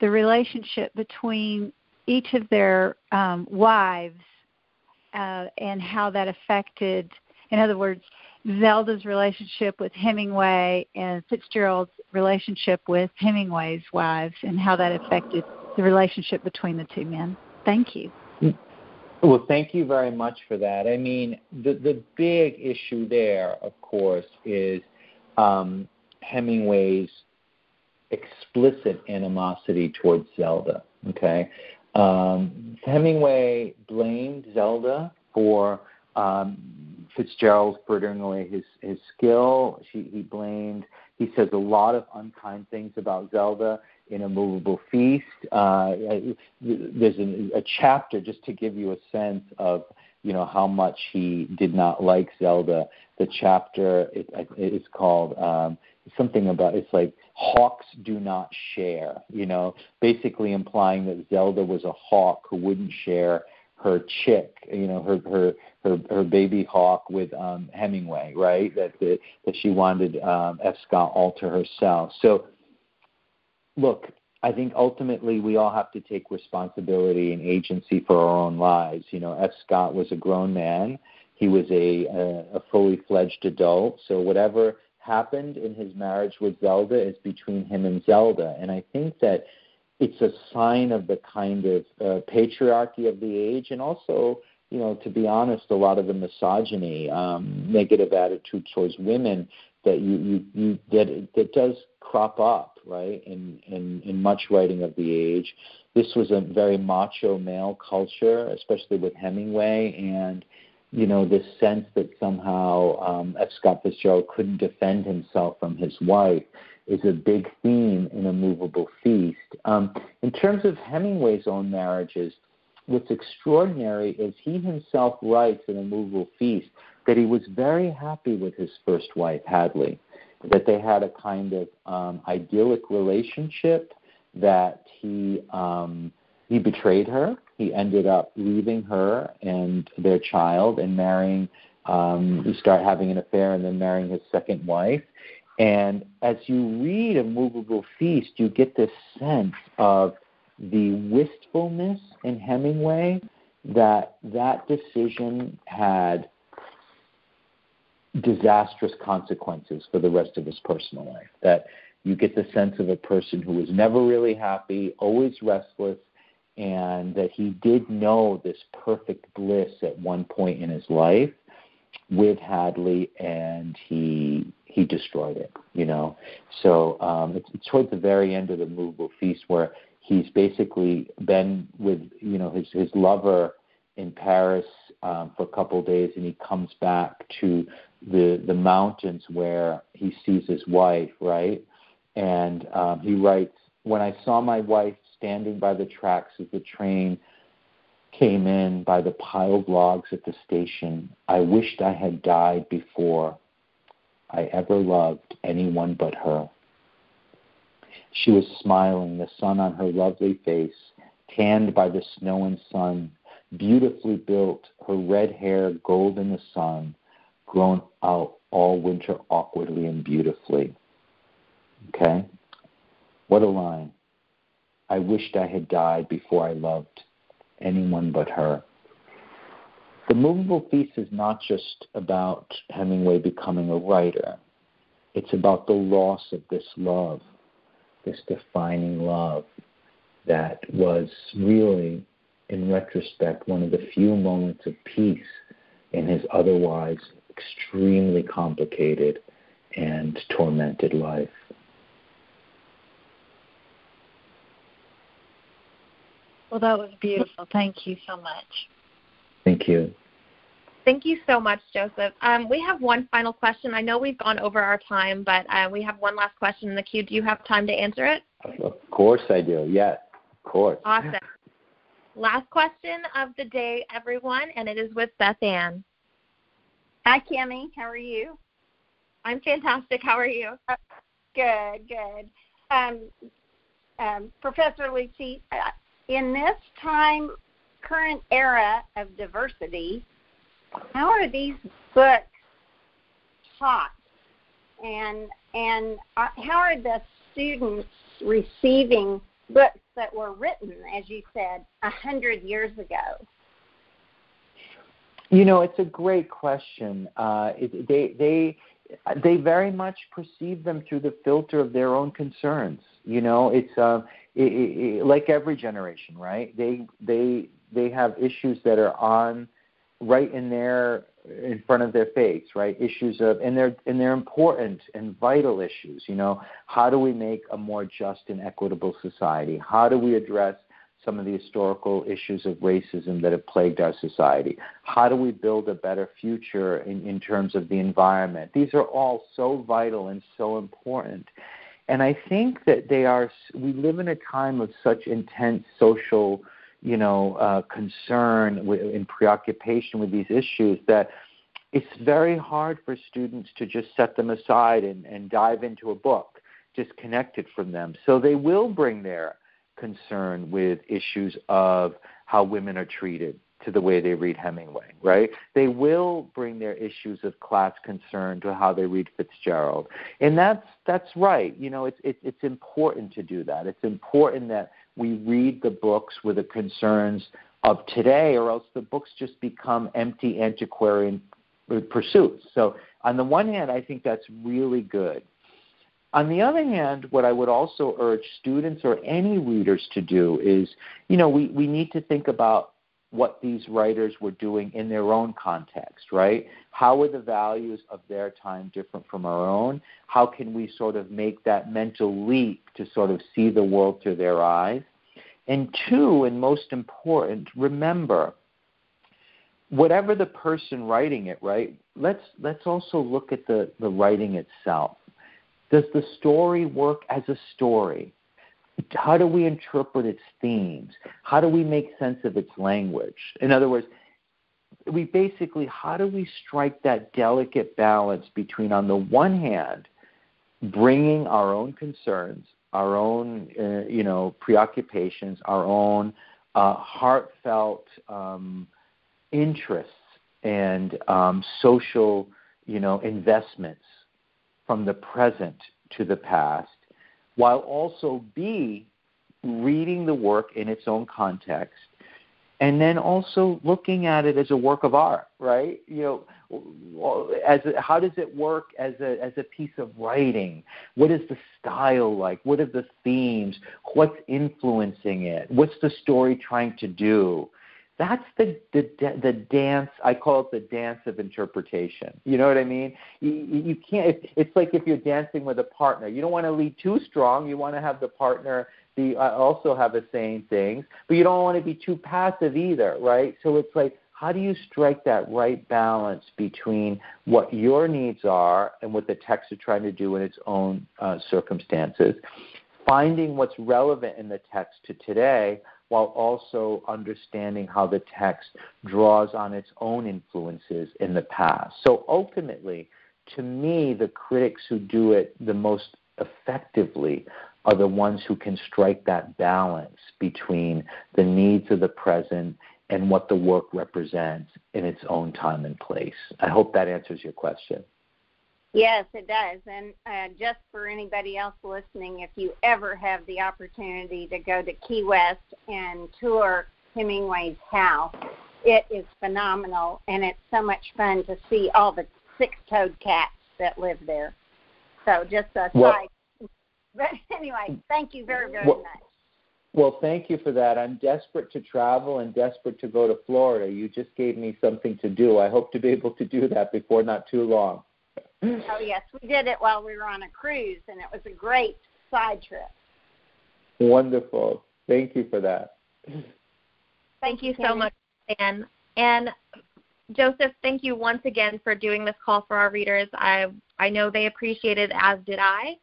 the relationship between each of their um, wives uh, and how that affected, in other words, Zelda's relationship with Hemingway and Fitzgerald's relationship with Hemingway's wives and how that affected the relationship between the two men. Thank you. Well, thank you very much for that. I mean, the the big issue there, of course, is um, Hemingway's explicit animosity towards Zelda. Okay, um, Hemingway blamed Zelda for um, Fitzgerald frittering away his his skill. She, he blamed. He says a lot of unkind things about Zelda in a movable feast. Uh, there's a, a chapter just to give you a sense of you know how much he did not like Zelda. The chapter it, it's called um, something about it's like hawks do not share. You know, basically implying that Zelda was a hawk who wouldn't share her chick, you know, her her her, her baby hawk with um, Hemingway, right? That that, that she wanted um, F. Scott all to herself. So, look, I think ultimately we all have to take responsibility and agency for our own lives. You know, F. Scott was a grown man. He was a, a, a fully fledged adult. So whatever happened in his marriage with Zelda is between him and Zelda. And I think that it's a sign of the kind of uh, patriarchy of the age and also, you know, to be honest, a lot of the misogyny, um, negative attitude towards women that you, you, you that that does crop up, right, in, in, in much writing of the age. This was a very macho male culture, especially with Hemingway, and you know, this sense that somehow um, F. Scott Fitzgerald couldn't defend himself from his wife is a big theme in A Movable Feast. Um, in terms of Hemingway's own marriages, what's extraordinary is he himself writes in A Movable Feast that he was very happy with his first wife, Hadley, that they had a kind of um, idyllic relationship, that he um, he betrayed her. He ended up leaving her and their child and marrying. Um, he started having an affair and then marrying his second wife. And as you read A Movable Feast, you get this sense of the wistfulness in Hemingway that that decision had disastrous consequences for the rest of his personal life. That you get the sense of a person who was never really happy, always restless, and that he did know this perfect bliss at one point in his life with Hadley, and he he destroyed it. You know, so um, it's, it's towards the very end of the movable feast where he's basically been with you know his his lover in Paris um, for a couple of days, and he comes back to the the mountains where he sees his wife, right? And um, he writes, "When I saw my wife standing by the tracks as the train came in by the piled logs at the station, I wished I had died before I ever loved anyone but her." She was smiling, the sun on her lovely face, tanned by the snow and sun, beautifully built, her red hair gold in the sun, grown out all winter awkwardly and beautifully. Okay? What a line. I wished I had died before I loved anyone but her. The Moveable Feast is not just about Hemingway becoming a writer, it's about the loss of this love, this defining love that was really, in retrospect, one of the few moments of peace in his otherwise extremely complicated and tormented life. Well, that was beautiful. Thank you so much. Thank you. Thank you so much, Joseph. Um, we have one final question. I know we've gone over our time, but uh, we have one last question in the queue. Do you have time to answer it? Of course I do. Yes, of course. Awesome. Last question of the day, everyone, and it is with Beth Ann. Hi, Kimmy. How are you? I'm fantastic. How are you? Good, good. Um, um, Professor Luzzi, uh, in this time, current era of diversity, how are these books taught, and and how are the students receiving books that were written, as you said, a hundred years ago? You know, it's a great question. Uh, they they they very much perceive them through the filter of their own concerns. You know, it's uh, it, it, like every generation, right? They they they have issues that are on right in their in front of their face, right? Issues of and they're and they're important and vital issues. You know, how do we make a more just and equitable society? How do we address some of the historical issues of racism that have plagued our society? How do we build a better future in, in terms of the environment? These are all so vital and so important. And I think that they are, we live in a time of such intense social, you know, uh, concern and preoccupation with these issues that it's very hard for students to just set them aside and, and dive into a book disconnected from them. So they will bring their concern with issues of how women are treated to the way they read Hemingway, right? They will bring their issues of class concern to how they read Fitzgerald, and that's that's right. You know, it's it's it's important to do that. It's important that we read the books with the concerns of today, or else the books just become empty antiquarian pursuits. So, on the one hand, I think that's really good. On the other hand, what I would also urge students or any readers to do is, you know, we, we need to think about what these writers were doing in their own context, right? How are the values of their time different from our own? How can we sort of make that mental leap to sort of see the world through their eyes? And two, and most important, remember, whatever the person writing it, right? Let's let's also look at the, the writing itself. Does the story work as a story? How do we interpret its themes? How do we make sense of its language? In other words, we basically, how do we strike that delicate balance between, on the one hand, bringing our own concerns, our own, uh, you know, preoccupations, our own uh, heartfelt um, interests and um, social, you know, investments from the present to the past, while also B, reading the work in its own context, and then also looking at it as a work of art, right? You know, as a, how does it work as a as a piece of writing? What is the style like? What are the themes? What's influencing it? What's the story trying to do? That's the the the dance. I call it the dance of interpretation. You know what I mean? You, you can't. It's like if you're dancing with a partner. You don't want to lead too strong. You want to have the partner be uh, also have a saying things, but you don't want to be too passive either, right? So it's like how do you strike that right balance between what your needs are and what the text is trying to do in its own uh, circumstances, finding what's relevant in the text to today while also understanding how the text draws on its own influences in the past. So ultimately, to me, the critics who do it the most effectively are the ones who can strike that balance between the needs of the present and what the work represents in its own time and place. I hope that answers your question. Yes, it does. And uh, just for anybody else listening, if you ever have the opportunity to go to Key West and tour Hemingway's house, it is phenomenal, and it's so much fun to see all the six-toed cats that live there. So just a well, side. But anyway, thank you very, very well, much. Well, thank you for that. I'm desperate to travel and desperate to go to Florida. You just gave me something to do. I hope to be able to do that before not too long. Oh, yes. We did it while we were on a cruise, and it was a great side trip. Wonderful. Thank you for that. Thank you so much, Dan. And Joseph, thank you once again for doing this call for our readers. I I know they appreciated, it as did I.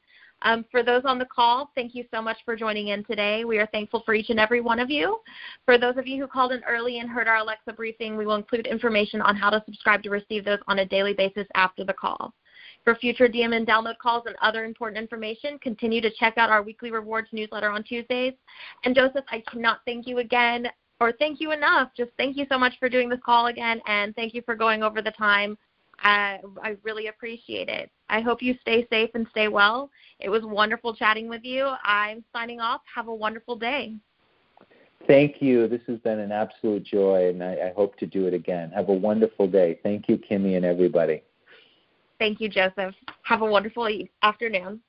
Um, for those on the call, thank you so much for joining in today. We are thankful for each and every one of you. For those of you who called in early and heard our Alexa briefing, we will include information on how to subscribe to receive those on a daily basis after the call. For future DMN download calls and other important information, continue to check out our weekly rewards newsletter on Tuesdays. And Joseph, I cannot thank you again or thank you enough. Just thank you so much for doing this call again and thank you for going over the time I, I really appreciate it. I hope you stay safe and stay well. It was wonderful chatting with you. I'm signing off. Have a wonderful day. Thank you. This has been an absolute joy, and I, I hope to do it again. Have a wonderful day. Thank you, Kimmy, and everybody. Thank you, Joseph. Have a wonderful afternoon.